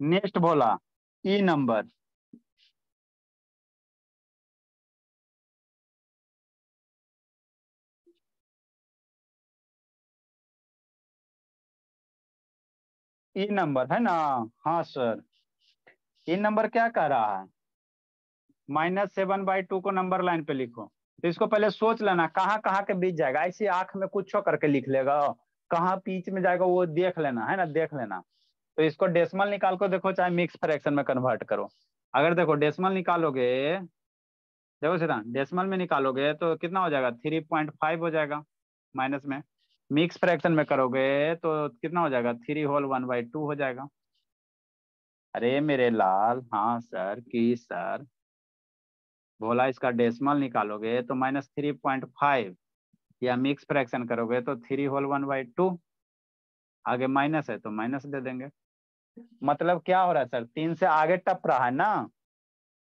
नेक्स्ट बोला ई नंबर ई नंबर है ना? हाँ सर ई नंबर क्या कह रहा है? माइनस सेवन बाई टू को नंबर लाइन पे लिखो। तो इसको पहले सोच लेना, कहाँ कहाँ के बीच जाएगा? ऐसी आँख में कुछ करके लिख लेगा। कहाँ बीच में जाएगा वो देख लेना, है ना? देख लेना। तो इसको डेसिमल निकाल को देखो, चाहे मिक्स फ्रैक्शन में कन्वर्ट करो। अगर देखो डेसिमल निकालोगे, देखो सीधा डेसिमल में निकालोगे तो कितना हो जाएगा? थ्री पॉइंट फाइव हो जाएगा माइनस में। मिक्स फ्रैक्शन में करोगे तो कितना हो जाएगा? Three whole one by two हो जाएगा। अरे मेरे लाल हाँ सर, की सर। बोला इसका डेसिमल निकालोगे तो माइनस थ्री पॉइंट फाइव। या मिक्स फ्रैक्शन करोगे तो three whole one by two. आगे माइनस है तो माइनस दे देंगे। मतलब क्या हो रहा है सर? तीन से आगे टप रहा है ना?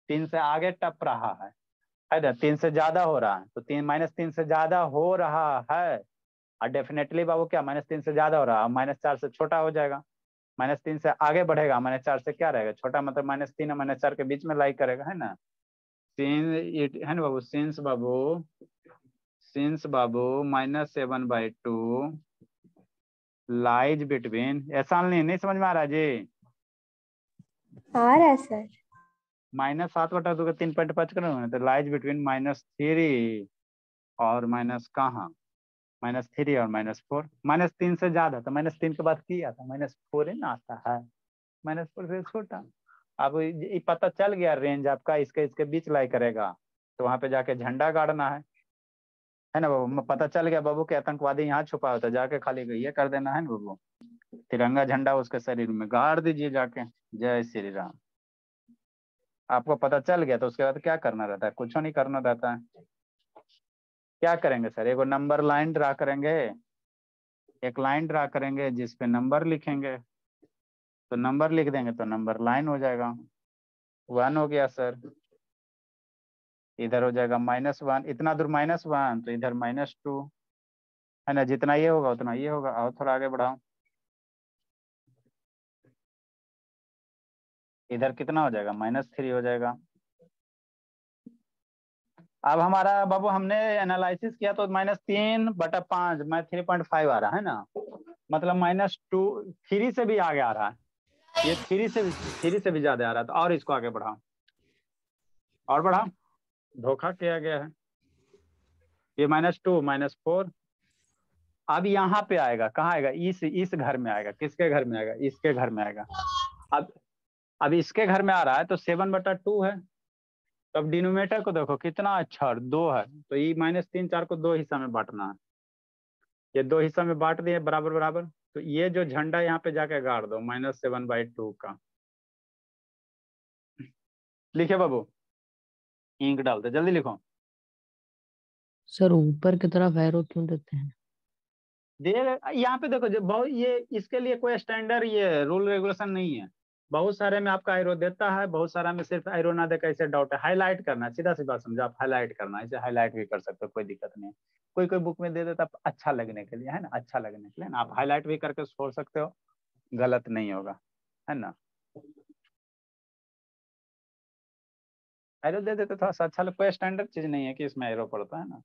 तीन से आगे टप रहा है। है ना? तीन से ज़्यादा हो रहा है। तो तीन, माइनस तीन से ज़्यादा हो रहा है। और डेफिनेटली बाबू क्या माइनस तीन से ज़्यादा हो रहा है माइनस चार से छोटा हो जाएगा। माइनस तीन से आगे बढ़ेगा माइनस चार से क्या रहेगा? छोटा मतलब माइनस तीन और माइनस चार के बीच में लाइक करेगा है ना? सीन इट है ना बाबू? सिंस बाबू since Babu minus seven by two lies between ऐसा नहीं नहीं समझ में आ रहा जी? आ रहा है सर माइनस सात बटा दो का तीन पॉइंट पाँच करो तो लाइज बिटवीन माइनस थ्री और माइनस कहाँ? माइनस थ्री और माइनस फोर। माइनस तीन से ज़्यादा तो माइनस तीन के बाद की आता माइनस फोर ही ना आता है। माइनस फोर से छोटा। अब ये पता चल गया रेंज आपका, इसके इसके बीच लाई करेगा। तो वहाँ पे जाके झंडा गाड़ना है। है ना बाबू? पता चल गया बाबू के आतंकवादी यहाँ छुपा होता जाके खाली ये कर देना है ना बाबू? तिरंगा झंडा उसके शरीर में गाड़ दीजिए जाके। जय श्री राम। आपको पता चल गया तो उसके बाद क्या करना रहता है? कुछ नहीं करना रहता है। क्या करेंगे सर? एगो नंबर लाइन ड्रा करेंगे। एक लाइन ड्रा करेंगे जिसपे नंबर लिखेंगे। तो नंबर लिख देंगे तो नंबर लाइन हो जाएगा। वन हो गया सर। इधर हो जाएगा माइनस वन इतना दूर माइनस वन तो इधर माइनस टू है ना? जितना ये होगा, उतना ये होगा। और थोड़ा आगे बढ़ाओ। इधर कितना हो जाएगा? माइनस थ्री हो जाएगा। अब हमारा, बाबू, हमने एनालिसिस किया तो माइनस तीन बटा पाँच, मैं थ्री पॉइंट फाइव आ रहा है ना? मतलब माइनस टू थ्री से भी आगे आ रहा है। ये थ्री से भी थ्री से भी ज़्यादा आ रहा है तो और इसको आगे बढ़ाओ। और बढ़ाओ। धोखा किया गया है। ये माइनस टू माइनस फोर अब यहाँ पे आएगा, कहाँ आएगा? इस इस घर में आएगा। किसके घर में आएगा? इसके घर में आएगा। अब अब इसके घर में आ रहा है तो सेवन बटा टू है। अब डिनोमीटर को देखो कितना अच्छा दो है। तो ये माइनस तीन चार को दो हिस्सा में बांटना है। ये दो हिस्सा में बांट दिए बराबर बराबर। तो ये जो झंडा यहाँ पे जाके गाड़ दो माइनस सेवन बाई टू का। लिखे बाबू? इंक डाल डालते जल्दी लिखो। सर ऊपर की तरफ़ एरो क्यों देते हैं? दे यहाँ पे देखो जो बहुत ये इसके लिए कोई स्टैंडर्ड ये रूल रेगुलेशन नहीं है। बहुत सारे में आपका एरो देता है, बहुत सारा में सिर्फ़ एरो ना देकर ऐसे डाउट है। हाईलाइट करना सीधा सीधा समझो, आप हाईलाइट करना ऐसे हाईलाइट भी कर सकते हो, कोई दिक्कत नहीं। कोई कोई बुक में दे देता अच्छा लगने के लिए, है ना? अच्छा लगने के लिए ना? आप हाईलाइट भी करके छोड़ सकते हो, गलत नहीं होगा, है ना? एरो दे देते थोड़ा सा अच्छा कोई स्टैंडर्ड चीज़ नहीं है कि इसमें एरो पड़ता, है ना?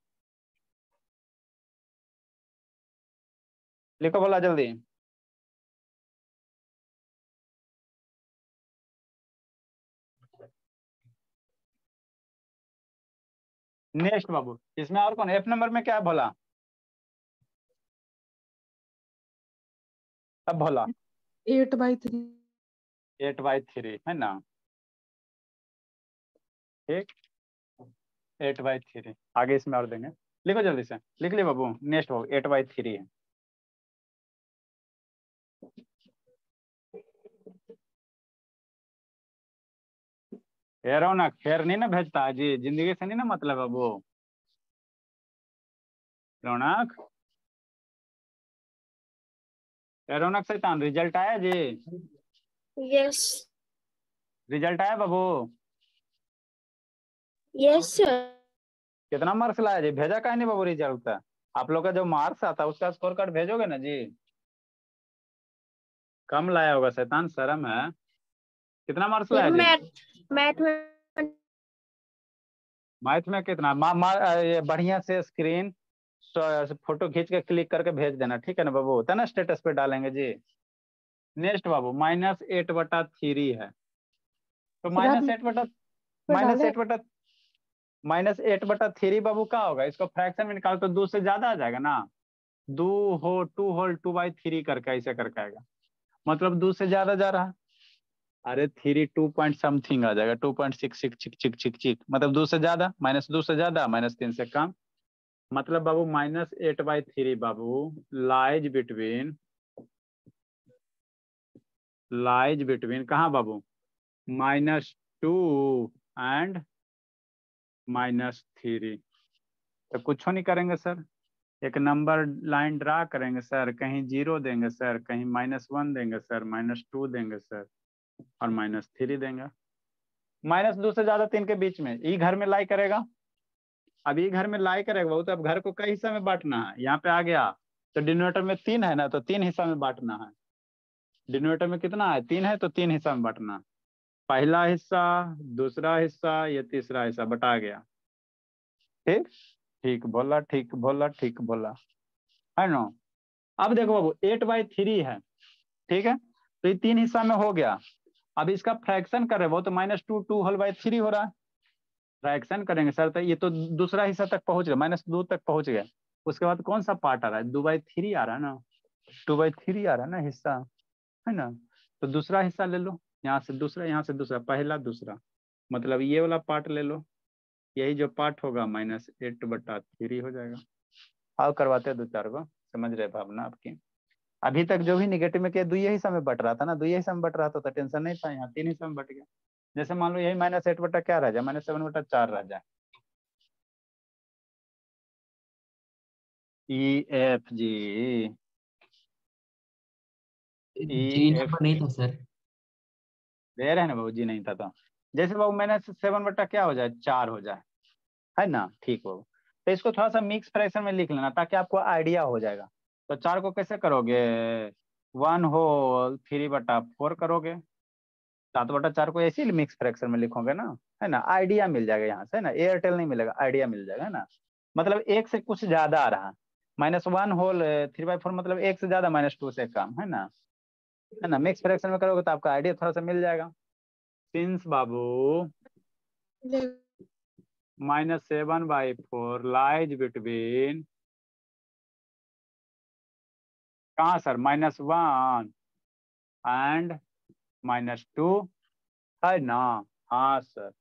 लिखो बोला जल्दी। नेक्स्ट बाबू इसमें और कौन एफ़ नंबर में क्या भोला? अब Bhola? Eight by three eight by three है ना? ठीक? एट बाई थ्री आगे इसमें और देंगे। लिखो जल्दी से। लिख लिया बाबू। नेक्स्ट बाबू एट बाई थ्री है। खैर हो ना खैर नहीं ना भेजता जी ज़िंदगी से नहीं ना मतलब है वो। रौनक? रौनक शैतान रिज़ल्ट आया जी? यस रिज़ल्ट आया बाबू? यस सर कितना मार्क्स लाया जी? भेजा का नहीं बाबू रिज़ल्ट आप लोग का जो मार्क्स आता है उसका स्कोर कार्ड भेजोगे ना जी? कम लाया होगा शैतान शर्म है। कितना मार्क्स लाया जी? मैथ में मैथ में कितना? मा, मा, ये बढ़िया से स्क्रीन फ़ोटो खींच के क्लिक करके भेज देना ठीक है ना बाबू? होता है ना स्टेटस पे डालेंगे जी। नेक्स्ट बाबू माइनस एट बटा थ्री है। तो माइनस एट बटा माइनस एट बटा माइनस एट बटा थ्री बाबू क्या होगा? इसको फ्रैक्शन में निकाल तो दो से ज़्यादा आ जाएगा ना? दो हो two whole two by three करके ऐसे करके आएगा। मतलब दो से ज़्यादा जा रहा। है अरे थ्री टू पॉइंट समथिंग आ जाएगा टू पॉइंट सिक्स सिक्स चिक चिक चिक चिक मतलब दो से ज़्यादा माइनस दो से ज़्यादा माइनस तीन से कम। मतलब बाबू माइनस एट बाई थ्री बाबू लाइज बिटवीन लाइज बिटवीन कहाँ बाबू? Minus two and minus three तो कुछ नहीं करेंगे सर। एक नंबर लाइन ड्रा करेंगे सर, कहीं ज़ीरो देंगे सर, कहीं माइनस वन देंगे सर माइनस टू देंगे सर। और माइनस थ्री देंगे। माइनस दो से ज़्यादा तीन के बीच में, ई घर में लाई करेगा। अब ई घर में लाई करेगा, वो तो अब घर को कई हिस्सा में बांटना है। यहाँ पे आ गया तो डिनोमीटर में तीन है ना तो तीन हिस्सा में बांटना है। डिनोमीटर में कितना है? तीन है तो तीन हिस्सा में बांटना पहला हिस्सा, दूसरा हिस्सा, ये तीसरा हिस्सा, बटा गया। ठीक? ठीक बोला ठीक बोला ठीक बोला। है ना? अब देखो बाबू, एट बाई थ्री है। ठीक है? तो ये तीन हिस्सा में हो गया। अब इसका फ्रैक्शन कर रहे वो तो minus two two whole by three हो रहा है। फ्रैक्शन करेंगे सर तो ये तो दूसरा हिस्सा तक पहुँच गया माइनस दो तक पहुँच गया। उसके बाद कौन सा पार्ट आ रहा है? दो बाई थ्री आ रहा है ना? टू बाई थ्री आ रहा है ना हिस्सा, है ना? तो दूसरा हिस्सा ले लो, यहाँ से दूसरा, यहाँ से दूसरा, पहला दूसरा। मतलब ये वाला पार्ट ले लो, यही जो पार्ट होगा माइनस एट बटा थ्री हो जाएगा। आओ करवाते दो चार को समझ रहे भावना आपकी? अभी तक जो भी निगेटिव में किया दुई हिस्सा में बट रहा था ना दुई हिस्सा में बट रहा था तो टेंशन नहीं था यहाँ तीन हिस्सा में बट गया। जैसे मान लो यही माइनस एट बटा क्या रह जाए माइनस सेवन बटा चार रह जाए ई एफ़ जी जी नहीं था सर दे रहे ना बाबू जी नहीं था तो। जैसे बाबू माइनस सेवन बटा क्या हो जाए? चार हो जाए। है ना? ठीक बाबू। तो इसको थोड़ा सा मिक्स फ्रैक्शन में लिख लेना ताकि आपको आइडिया हो जाएगा। तो चार को कैसे करोगे? वन होल थ्री बटा फोर करोगे। सात बटा चार को ऐसे मिक्स फ्रैक्शन में लिखोगे ना है ना? आइडिया मिल जाएगा यहाँ से है ना? एयरटेल नहीं मिलेगा आइडिया मिल जाएगा है ना? मतलब एक से कुछ ज़्यादा आ रहा। Minus one whole three by four मतलब एक से ज़्यादा माइनस टू से कम है ना? है ना? मिक्स फ्रैक्शन में करोगे तो आपका आइडिया थोड़ा सा मिल जाएगा। Since Babu minus seven by four lies between कहाँ sir? Minus one and minus two है ना? हाँ सर।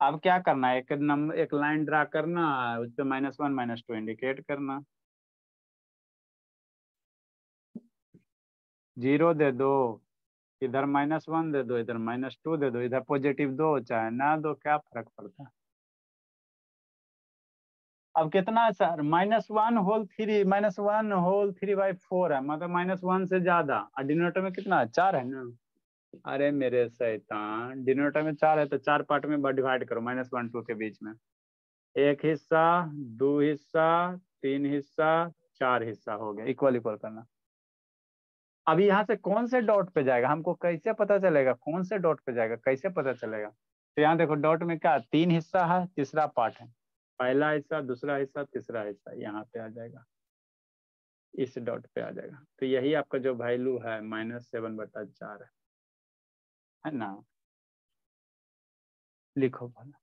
अब क्या करना है? एक नंबर एक लाइन ड्रा करना, उस पर minus one minus two indicate करना। ज़ीरो दे दो, इधर माइनस वन दे दो, इधर माइनस टू दे दो, इधर पॉजिटिव दो, चाहे ना दो, क्या फ़र्क पड़ता है? अब कितना है sir minus one whole three minus one whole three by four है मतलब माइनस वन से ज़्यादा। और डिनोमीटर में कितना है? चार है ना? अरे मेरे शैतान डिनोटर में चार है तो चार पार्ट में डिवाइड करो माइनस वन टू के बीच में। एक हिस्सा, दो हिस्सा, तीन हिस्सा, चार हिस्सा हो गया इक्वल इक्वल करना। अभी यहाँ से कौन से डॉट पे जाएगा? हमको कैसे पता चलेगा? कौन से डॉट पे जाएगा? कैसे पता चलेगा? तो यहाँ देखो डॉट में क्या, तीन हिस्सा है, तीसरा पार्ट है। पहला हिस्सा, दूसरा हिस्सा, तीसरा हिस्सा, यहाँ पे आ जाएगा। इस डॉट पे आ जाएगा। तो यही आपका जो वैल्यू है माइनस सेवन बटा चार है। है ना? लिखो भला।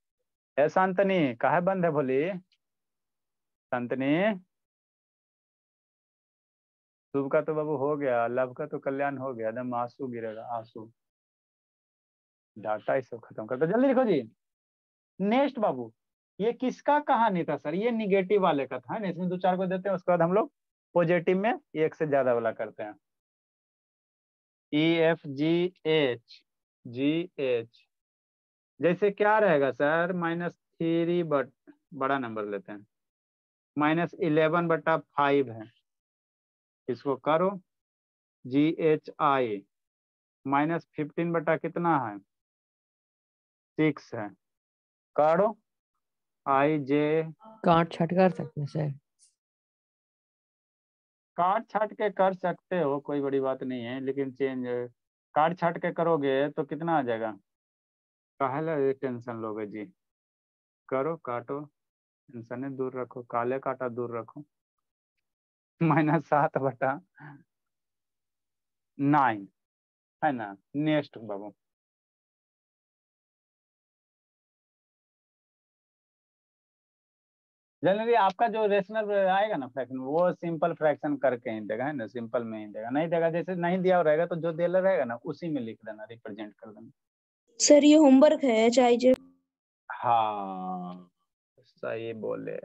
ए, शांतनी, काहे बंद है बोली शांतनी? शुभ का तो बाबू हो गया लव का तो कल्याण हो गया, एकदम आँसू गिरेगा, आँसू। डाटा ही सब खत्म कर दो। जल्दी लिखो जी। नेक्स्ट बाबू। ये किसका कहानी था सर? ये निगेटिव वाले का था इसमें दो चार को देते हैं, उसके बाद हम लोग पॉजिटिव में एक से ज़्यादा वाला करते हैं। E F G H G H जैसे क्या रहेगा सर? माइनस थ्री बट, बड़ा नंबर लेते हैं। माइनस इलेवन बटा फाइव है। इसको करो। G H I minus fifteen बटा कितना है? सिक्स है। करो आई जे काट छट कर सकते हैं सर काट छाट के कर सकते हो कोई बड़ी बात नहीं है लेकिन चेंज काट छाट के करोगे तो कितना आ जाएगा? काहे टेंशन लोगे जी। करो काटो टेंशन दूर रखो काले काटा दूर रखो। माइनस सात बटा नाइन है ना? नेक्स्ट बाबू। जनरली आपका जो रेशनल आएगा ना फ्रैक्शन वो सिंपल फ्रैक्शन करके ही देगा है ना? सिंपल में ही देगा। नहीं देगा जैसे नहीं दिया रहेगा तो जो दिया रहेगा ना उसी में लिख देना रिप्रेजेंट कर देना। सर ये होमवर्क है चाहिए हाँ सही बोले।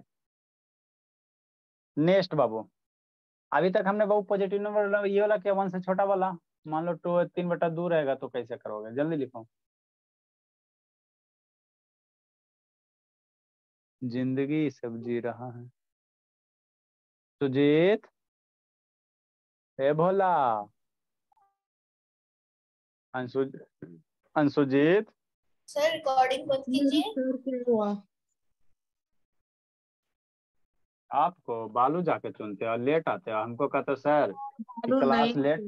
नेक्स्ट बाबू। अभी तक हमने बाबू पॉजिटिव नंबर ये वाला क्या वन से छोटा वाला? मान लो टू तीन बटा दो रहेगा तो कैसे करोगे? जल्दी लिखो। ज़िंदगी सब जी रहा है। सुजीत? हे भोला। अंशु अंशुजीत? सर रिकॉर्डिंग बंद कीजिए। आपको बालू जाके चुनते हो लेट आते हो। हमको कहते सर क्लास लेट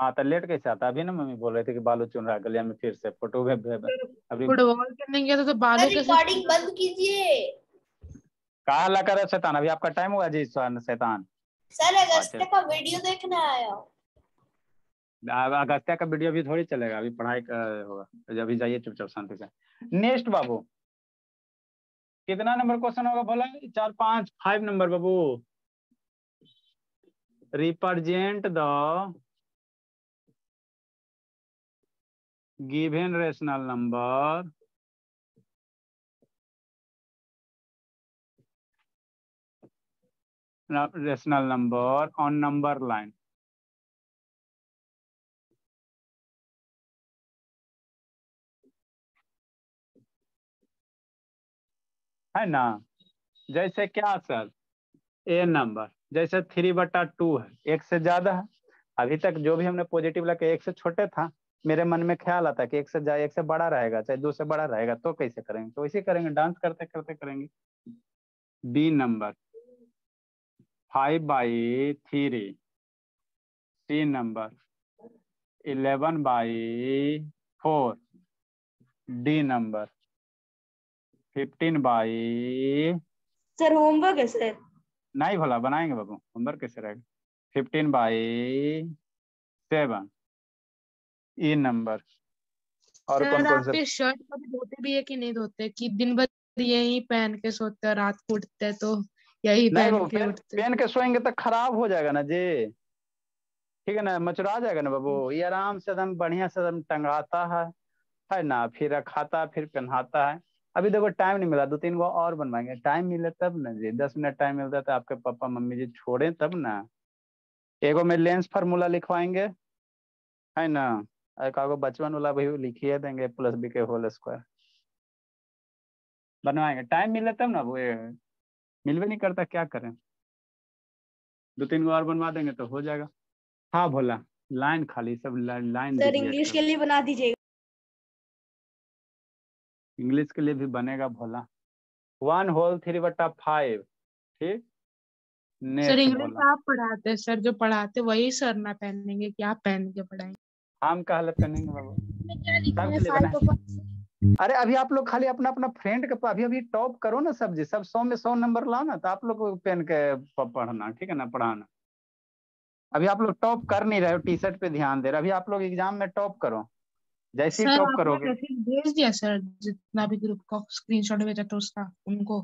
हाँ तो लेट कैसे आता? अभी ना मम्मी बोल रहे थे कि बालू चुन रहा गलिया में फिर से फ़ोटो भेज अभी फुटबॉल खेलने गया था तो बालू कैसे रिकॉर्डिंग बंद कीजिए। कहा ला करे शैतान? अभी आपका टाइम हुआ जी शैतान सर अगस्त्य का वीडियो देखना आया अब अगस्त्या का वीडियो भी थोड़ी चलेगा अभी पढ़ाई का होगा। अभी जाइए चुपचाप शांति से। नेक्स्ट बाबू। कितना नंबर क्वेश्चन होगा बोला? चार पाँच five number Babu. Represent the given rational number rational number on number line. है ना? जैसे क्या सर? ए नंबर जैसे थ्री बटा टू है, एक से ज़्यादा है। अभी तक जो भी हमने पॉजिटिव लगा एक से छोटे था मेरे मन में ख्याल आता है कि एक से जा एक से बड़ा रहेगा चाहे दो से बड़ा रहेगा तो कैसे करेंगे? तो वैसे करेंगे डांस करते करते करेंगे। B number. Five by three. C number. Eleven by four. D number. Fifteen by sir homework है सर। नहीं भला बनाएँगे बाबू। होमवर्क कैसे रहेगा? Fifteen by seven. E number. और कौन कौन से शर्ट कभी धोते भी है कि नहीं धोते? कि दिन भर यही पहन के सोते हैं रात को उठते तो यही पहन के उठते पेन के सोएँगे तो खराब हो जाएगा ना जी। ठीक है ना मचुरा जाएगा ना बाबू? ये आराम से एकदम बढ़िया से एकदम टंगाता है। है ना फिर रखाता है फिर पहनाता है। अभी देखो टाइम नहीं मिला दो तीन गो और बनवाएँगे। टाइम मिले तब ना जी। दस मिनट टाइम मिलता है तो आपके पापा मम्मी जी छोड़े तब ना। एगो में लेंस फार्मूला लिखवाएँगे। है ना? एक आगो बचपन वाला भी लिखिए देंगे प्लस बी के होल स्क्वायर बनवाएँगे। टाइम मिले तब ना वो मिलवे नहीं करता क्या करें? दो तीन गो और बनवा देंगे तो हो जाएगा। हाँ भोला लाइन खाली सब लाइन लाइन सर इंग्लिश के लिए बना दीजिएगा। इंग्लिश के लिए भी बनेगा भोला। वन होल थ्री बटा फाइव ठीक? सर इंग्लिश आप पढ़ाते सर जो पढ़ाते वही सर ना पहनेंगे कि आप पहन के पढ़ाएँगे। हम का हालत करेंगे बाबू। सब है अरे अभी आप लोग खाली अपना अपना फ्रेंड के अभी अभी टॉप करो ना सब्ज़ी। सब सौ में सौ नंबर लाओ ना तो आप लोग पेन के पढ़ना ठीक है ना? पढ़ाना। अभी आप लोग टॉप कर नहीं रहे हो टी शर्ट पे ध्यान दे रहे अभी आप लोग एग्ज़ाम में टॉप करो। जैसे ही टॉप करोगे। भेज दिया सर जितना भी ग्रुप का स्क्रीनशॉट भेजा था उसका उनको?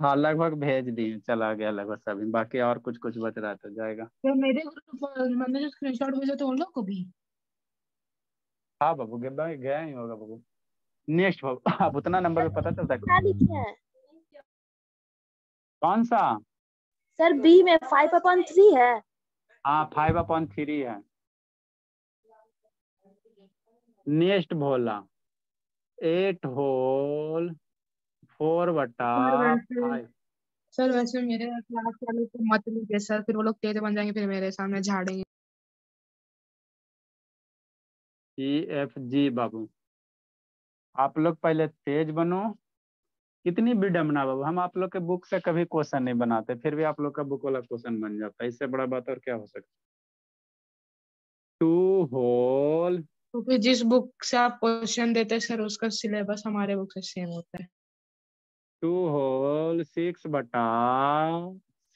हाँ लगभग भेज दिए। चला गया लगभग सभी। बाकी और कुछ कुछ बच रहा तो जाएगा। तो मेरे ग्रुप मैंने जो स्क्रीनशॉट भेजा था उन लोग को भी? हाँ बाबू गया गया ही होगा बाबू। नेक्स्ट बाबू आप उतना नंबर पे पता चलता है क्या लिखे हैं कौन सा? सर बी में फाइव अपॉन थ्री है। हाँ फाइव अपॉन थ्री है। Next Bhola eight whole four बटा फाइव सर वैसे मेरे क्लास वाले को मत लीजिए सर फिर वो लोग तेज बन जाएँगे फिर मेरे सामने झाड़ेंगे। ई एफ़ जी बाबू। आप लोग पहले तेज बनो। कितनी विडम्बना बाबू हम आप लोग के बुक से कभी क्वेश्चन नहीं बनाते फिर भी आप लोग का बुक वाला क्वेश्चन बन जाता है। इससे बड़ा बात और क्या हो सकता टू होल फिर जिस बुक से आप क्वेश्चन देते हैं सर उसका सिलेबस हमारे बुक से सेम होता है। टू होल सिक्स बटा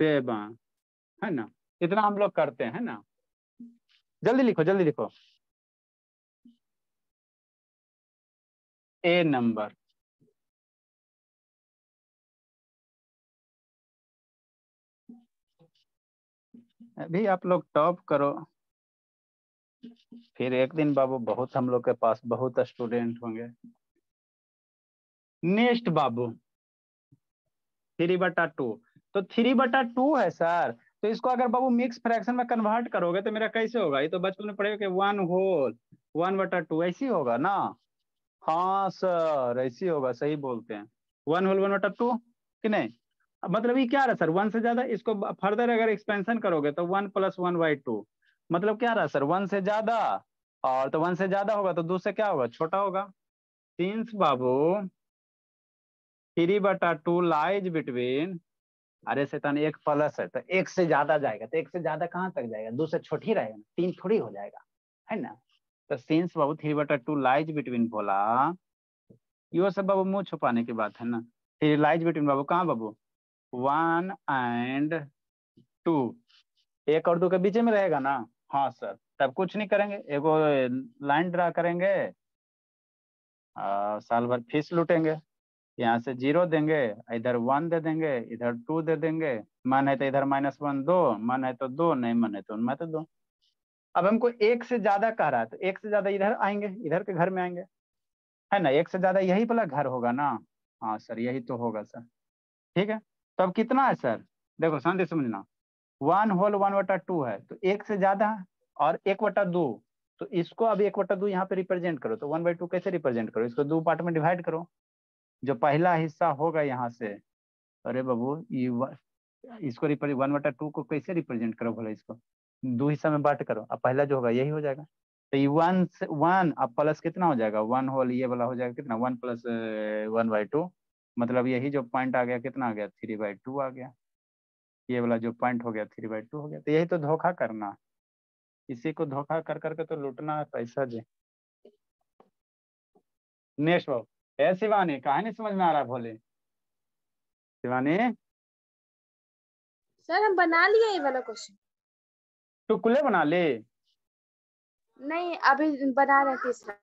सेवन है ना? इतना हम लोग करते हैं ना? जल्दी लिखो जल्दी लिखो। ए नंबर अभी आप लोग टॉप करो। फिर एक दिन बाबू बहुत हम लोग के पास बहुत स्टूडेंट होंगे। नेक्स्ट बाबू। थ्री बटा टू। तो थ्री बटा टू है सर। तो इसको अगर बाबू मिक्स फ्रैक्शन में कन्वर्ट करोगे तो मेरा कैसे होगा? ये तो बचपन में पढ़ेगा कि वन होल वन बटा टू ऐसी होगा ना? हाँ सर, ऐसी होगा, सही बोलते हैं। वन होल वन बटा टू, कि नहीं? मतलब ये क्या रहा, सर? वन से ज़्यादा इसको फर्दर अगर एक्सपेंशन करोगे तो one plus one by two मतलब क्या रहा, सर? वन से ज़्यादा, और तो वन से ज़्यादा होगा तो दो से क्या होगा? छोटा होगा। सिंस बाबू थ्री बटा टू लाइज बिटवीन अरे शैतान, एक प्लस है तो एक से ज़्यादा जाएगा तो एक से ज़्यादा कहाँ तक जाएगा? दो से छोटी रहेगा, तीन थोड़ी हो जाएगा, है ना? तो सिंस बाबू थ्री बटा टू लाइज बिटवीन बोला यो सब बाबू मुँह छुपाने की बात है ना? थ्री लाइज बिटवीन बाबू कहाँ बाबू? वन एंड टू एक और दो के बीच में रहेगा ना? हाँ सर तब कुछ नहीं करेंगे। एगो लाइन ड्रा करेंगे। आ, साल भर फ़ीस लूटेंगे। यहाँ से ज़ीरो देंगे। इधर वन दे देंगे। इधर टू दे देंगे। मन है तो इधर माइनस वन दो मन है तो दो नहीं मन है तो उनमें तो दो। अब हमको एक से ज़्यादा कह रहा है तो एक से ज़्यादा इधर आएँगे, इधर के घर में आएँगे। है ना? एक से ज़्यादा यही वाला घर होगा ना? हाँ सर, यही तो होगा सर। ठीक है? तो अब कितना है सर? देखो, शांति समझना। वन होल वन बटा टू है तो एक से ज़्यादा और एक बटा दो तो इसको अब एक वटा दो यहाँ पे रिप्रेजेंट करो तो वन बाई टू कैसे रिप्रेजेंट करो? इसको दो पार्ट में डिवाइड करो। जो पहला हिस्सा होगा यहाँ से, अरे बाबू, ये इसको वन वटा टू को कैसे रिप्रेजेंट करो बोला इसको? दो हिस्सा में बांट करो, अब पहला जो होगा यही हो जाएगा। तो ये वन वन, अब प्लस कितना हो जाएगा? वन होल ये वाला हो जाएगा कितना? One plus one by two मतलब यही जो पॉइंट आ गया, कितना आ गया? थ्री बाई टू आ गया। ये वाला जो पॉइंट हो गया थ्री बाई टू हो गया। तो यही तो धोखा करना। इसी को धोखा कर करके तो लूटना है, पैसा जी नेक्स्ट बाबू। ए, शिवानी कहा नहीं समझ में आ रहा भोले। शिवानी? सर, हम बना लिए ये वाला क्वेश्चन टुकले बना ले। नहीं अभी बना रहे तीसरा।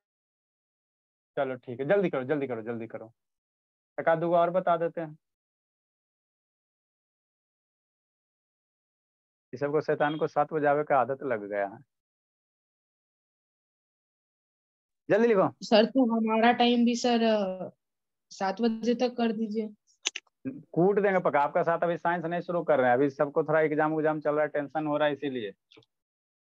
चलो ठीक है जल्दी करो जल्दी करो जल्दी करो। एक आध और बता देते हैं। इस सबको शैतान को सात बजावे का आदत लग गया है। जल्दी लिखो। सर तो हमारा टाइम भी सर सात बजे तक कर दीजिए। कूट देंगे पक्का। आपका साथ अभी साइंस नहीं शुरू कर रहे हैं। अभी सबको थोड़ा एग्ज़ाम उग्जाम चल रहा है टेंशन हो रहा है इसीलिए।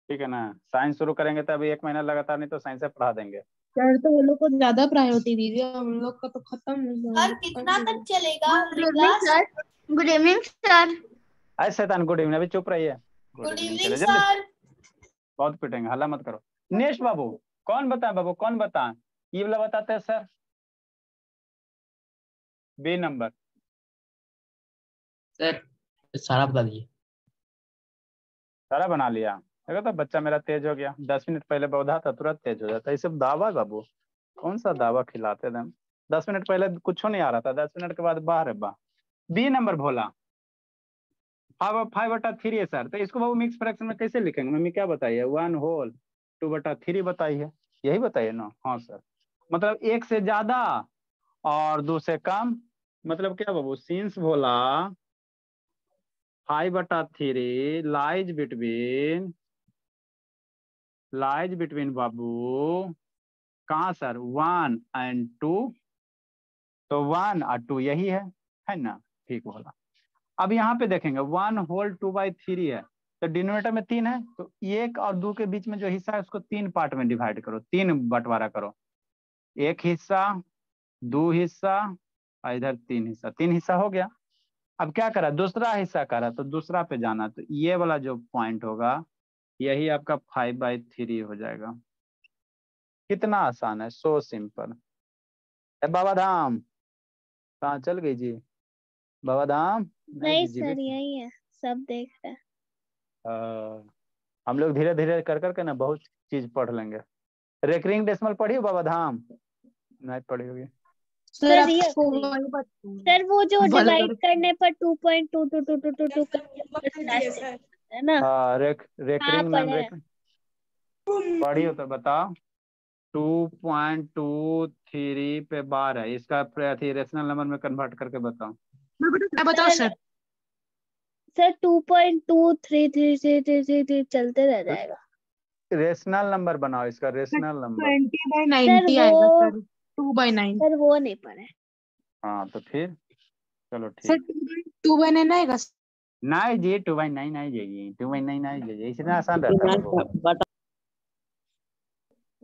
ठीक है ना? साइंस शुरू करेंगे तो अभी एक महीना लगातार नहीं तो साइंस से पढ़ा देंगे। सर तो वो लोग को ज़्यादा प्रायोरिटी दीजिए हम लोग का तो खत्म हो और कितना तक चलेगा गुड इवनिंग सर। अरे शैतान गुड इवनिंग। अभी चुप रहिए। Good evening sir. बहुत पिटेंगे हल्ला मत करो। नेक्स्ट बाबू कौन बताए बाबू कौन बताए? ये वाला बताते हैं सर। B number. सर। सारा बता दीजिए सारा बना लिया। देखो तो बच्चा मेरा तेज हो गया। दस मिनट पहले बौधा था तुरंत तेज हो जाता। ये सब दावा बाबू। कौन सा दावा खिलाते थे? दस मिनट पहले कुछ नहीं आ रहा था। दस मिनट के बाद बाहर है बा। बी नंबर भोला। फाइव फाइव बटा थ्री है सर तो इसको बाबू मिक्स फ्रैक्शन में कैसे लिखेंगे? मम्मी क्या बताइए? वन होल टू बटा थ्री बताइए। यही बताइए ना? हाँ सर मतलब एक से ज़्यादा और दो से कम। मतलब क्या बाबू? सिंस भोला फाइव बटा three lies between lies between बाबू। कहाँ सर? वन एंड टू तो वन और टू यही है है ना? ठीक बोला। अब यहाँ पे देखेंगे one whole two by three है। तो डिनोमीटर में तीन है तो एक और दो के बीच में जो हिस्सा है, उसको तीन पार्ट में डिवाइड करो, तीन बंटवारा करो। एक हिस्सा, दो हिस्सा, और इधर तीन हिस्सा। तीन हिस्सा हो गया। अब क्या करा? दूसरा हिस्सा करा तो दूसरा पे जाना। तो ये वाला जो पॉइंट होगा यही आपका फाइव बाई थ्री हो जाएगा। कितना आसान है सो सिंपल बाबा धाम। कहाँ चल गई जी? बाबा धाम? नहीं सर यही है सब देख रहे हैं हम लोग धीरे धीरे कर करके ना बहुत चीज़ पढ़ लेंगे। रेकरिंग डेसिमल पढ़ी हो बाबा धाम? नहीं पढ़ी होगी। सर सर, आपको सर वो जो डिवाइड करने पर two point two two two two two two है। ना? हाँ रेक रेकरिंग मैम पढ़ी हो। तो बताओ। टू पॉइंट टू थ्री पे बार है इसका रेशनल नंबर में कन्वर्ट करके बताओ। मैं बताओ sir. Sir two point two three three three three three three चलते रह जाएगा। रेशनल नंबर बनाओ इसका rational number. Twenty by ninety आएगा sir. Two by nine. Sir वो नहीं पढ़े। हाँ तो फिर? चलो सर ठीक टू बाई नाइन आएगा? नहीं जी टू बाई नाइन आई जाएगी टू बाई नाइन आई जाएगी इतना आसान रहता है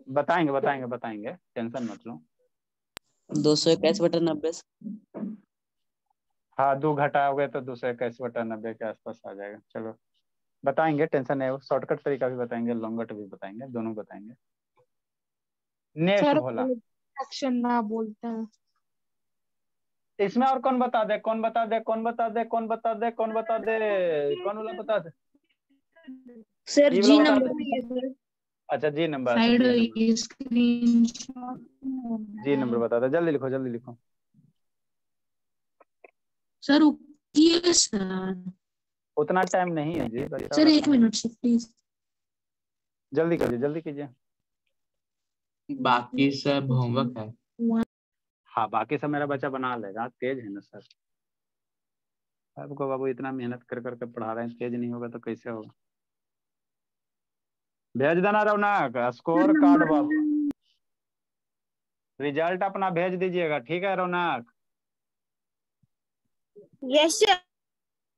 बताएँगे बताएँगे बताएँगे टेंशन मत लो। दो सौ इक्कीस बटा नब्बे हाँ दो घटाओगे तो दो सौ इक्कीस बटा नब्बे के आसपास आ जाएगा। चलो बताएँगे टेंशन नहीं शॉर्टकट तरीका भी बताएँगे लॉन्गकट भी बताएँगे दोनों बताएँगे। नेक्स्ट सर भोला एक्शन ना बोलते हैं। इसमें और कौन बता दे कौन बता दे कौन बता दे कौन बता दे कौन बता दे कौन वाला बता दे? सर जी नंबर अच्छा जी नंबर साइड जी नंबर। जी नंबर बता दे जल्दी लिखो जल्दी लिखो। Sir sir. उतना टाइम नहीं है जी सर एक मिनट से प्लीज़ जल्दी कीजिए जल्दी कीजिए। बाकी सब होमवर्क है। हाँ बाकी सब मेरा बच्चा बना लेगा। तेज है ना सर? आपको बाबू इतना मेहनत कर करके पढ़ा रहे हैं तेज नहीं होगा तो कैसे होगा? भेज देना रौनक स्कोर कार्ड बाबू। रिज़ल्ट अपना भेज दीजिएगा ठीक है रौनक? यस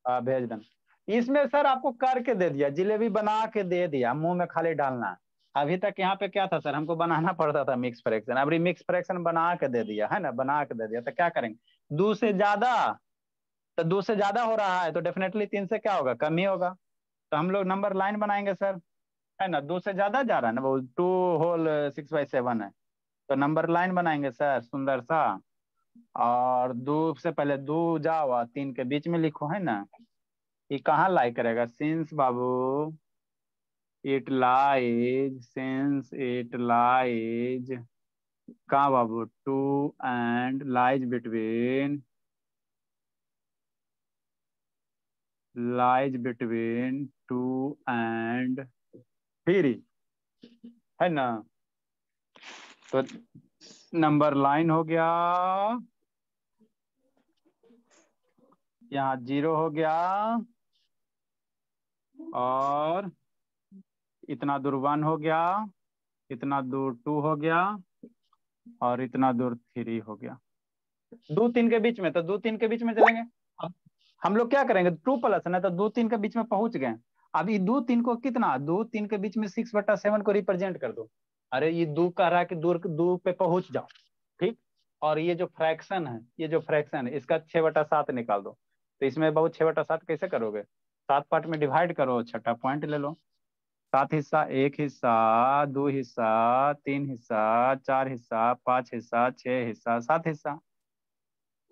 हाँ भेज देना। इसमें सर आपको करके दे दिया जिलेबी बना के दे दिया मुँह में खाली डालना। है। अभी तक यहाँ पे क्या था सर? हमको बनाना पड़ता था मिक्स फ्रैक्शन अभी मिक्स फ्रैक्शन बना के दे दिया, है ना? बना के दे दिया तो क्या करेंगे? दो से ज़्यादा तो दो से ज़्यादा हो रहा है तो डेफिनेटली तीन से क्या होगा? कम ही होगा। तो हम लोग नंबर लाइन बनाएँगे सर, है ना? दो से ज़्यादा जा रहा है ना? वो two whole six by seven है। तो नंबर लाइन बनाएँगे सर, सुंदर सा। और दो से पहले दो जाओ तीन के बीच में लिखो, है ना? ये कहाँ लाइक करेगा? Since Babu it lies since it lies कहाँ बाबू? Two and lies between lies between two and three है ना? तो नंबर लाइन हो गया। यहाँ ज़ीरो हो गया। और इतना दूर वन हो गया, इतना दूर टू हो गया और इतना दूर थ्री हो गया। दो तीन के बीच में तो दो तीन के बीच में चलेंगे। हम लोग क्या करेंगे? टू प्लस ना तो दो तीन के बीच में पहुँच गए। अब ये दो तीन को कितना? दो तीन के बीच में सिक्स बटा सेवन को रिप्रेजेंट कर दो। अरे, ये दो कह रहा है कि दूर, दो पे पहुँच जाओ, ठीक? और ये जो फ्रैक्शन है, ये जो फ्रैक्शन है इसका छह बटा सात निकाल दो। तो इसमें बहुत छह बटा सात कैसे करोगे? सात पार्ट में डिवाइड करो, छठा पॉइंट ले लो। सात हिस्सा एक हिस्सा दो हिस्सा तीन हिस्सा चार हिस्सा पाँच हिस्सा छह हिस्सा सात हिस्सा।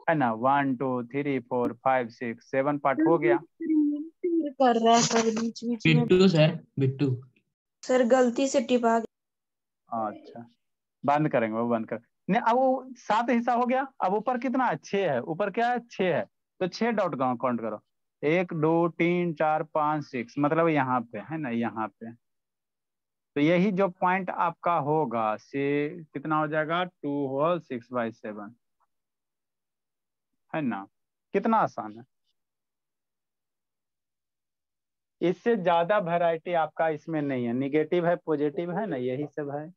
है ना? One two three four five six seven part हो गया। कर रहा है सर बीच बीच में बिट्टू सर बिट्टू। सर गलती से टिपा अच्छा। बंद करेंगे वो बंद कर। नहीं अब वो सात हिस्सा हो गया। अब ऊपर कितना है? छह है। ऊपर क्या है? छह है। तो छह डॉट काउंट करो। एक, दो, तीन, चार, पाँच, सिक्स मतलब यहाँ पे, है ना, यहाँ पे। तो यही जो पॉइंट आपका होगा, से कितना हो जाएगा? Two whole six by seven है ना? कितना आसान है। इससे ज़्यादा वैरायटी आपका इसमें नहीं है। निगेटिव है पॉजिटिव है ना? यही सब है।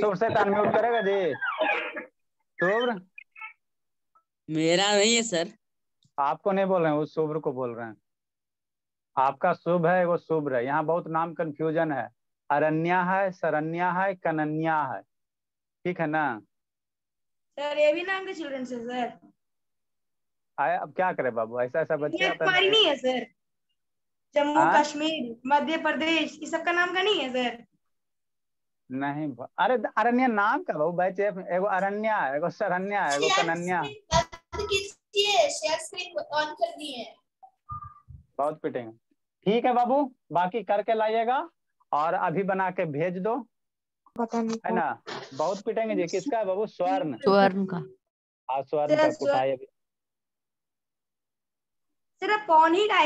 शुभ से अनम्यूट करेगा जी। शुभ्र? मेरा नहीं है सर। आपको नहीं बोल रहे हैं उस शुभ्र को बोल रहे हैं। आपका शुभ है वो शुभ्र है। यहाँ बहुत नाम कंफ्यूजन है। अरण्या है शरण्या है कनन्या है। ठीक है ना? सर ये भी नाम के चिल्ड्रन है सर। आए अब क्या करे बाबू? ऐसा ऐसा बच्चे नहीं है सर। जम्मू हाँ? कश्मीर मध्य प्रदेश इस सब का नाम का नहीं है सर? नहीं अरे अरण्य नाम का बाबू बैच एगो अरण्या है एगो शरण्या है एगो कनन्या। बंद कीजिए शेयर स्क्रीन ऑन कर दिए बहुत पिटेंगे। ठीक है बाबू बाकी करके लाइएगा और अभी बना के भेज दो। पता नहीं है ना? बहुत पिटेंगे जी किसका है बाबू स्वर्ण। स्वर्ण का। हाँ स्वर्ण का कुटाई अभी। सिर्फ़ पौन ही का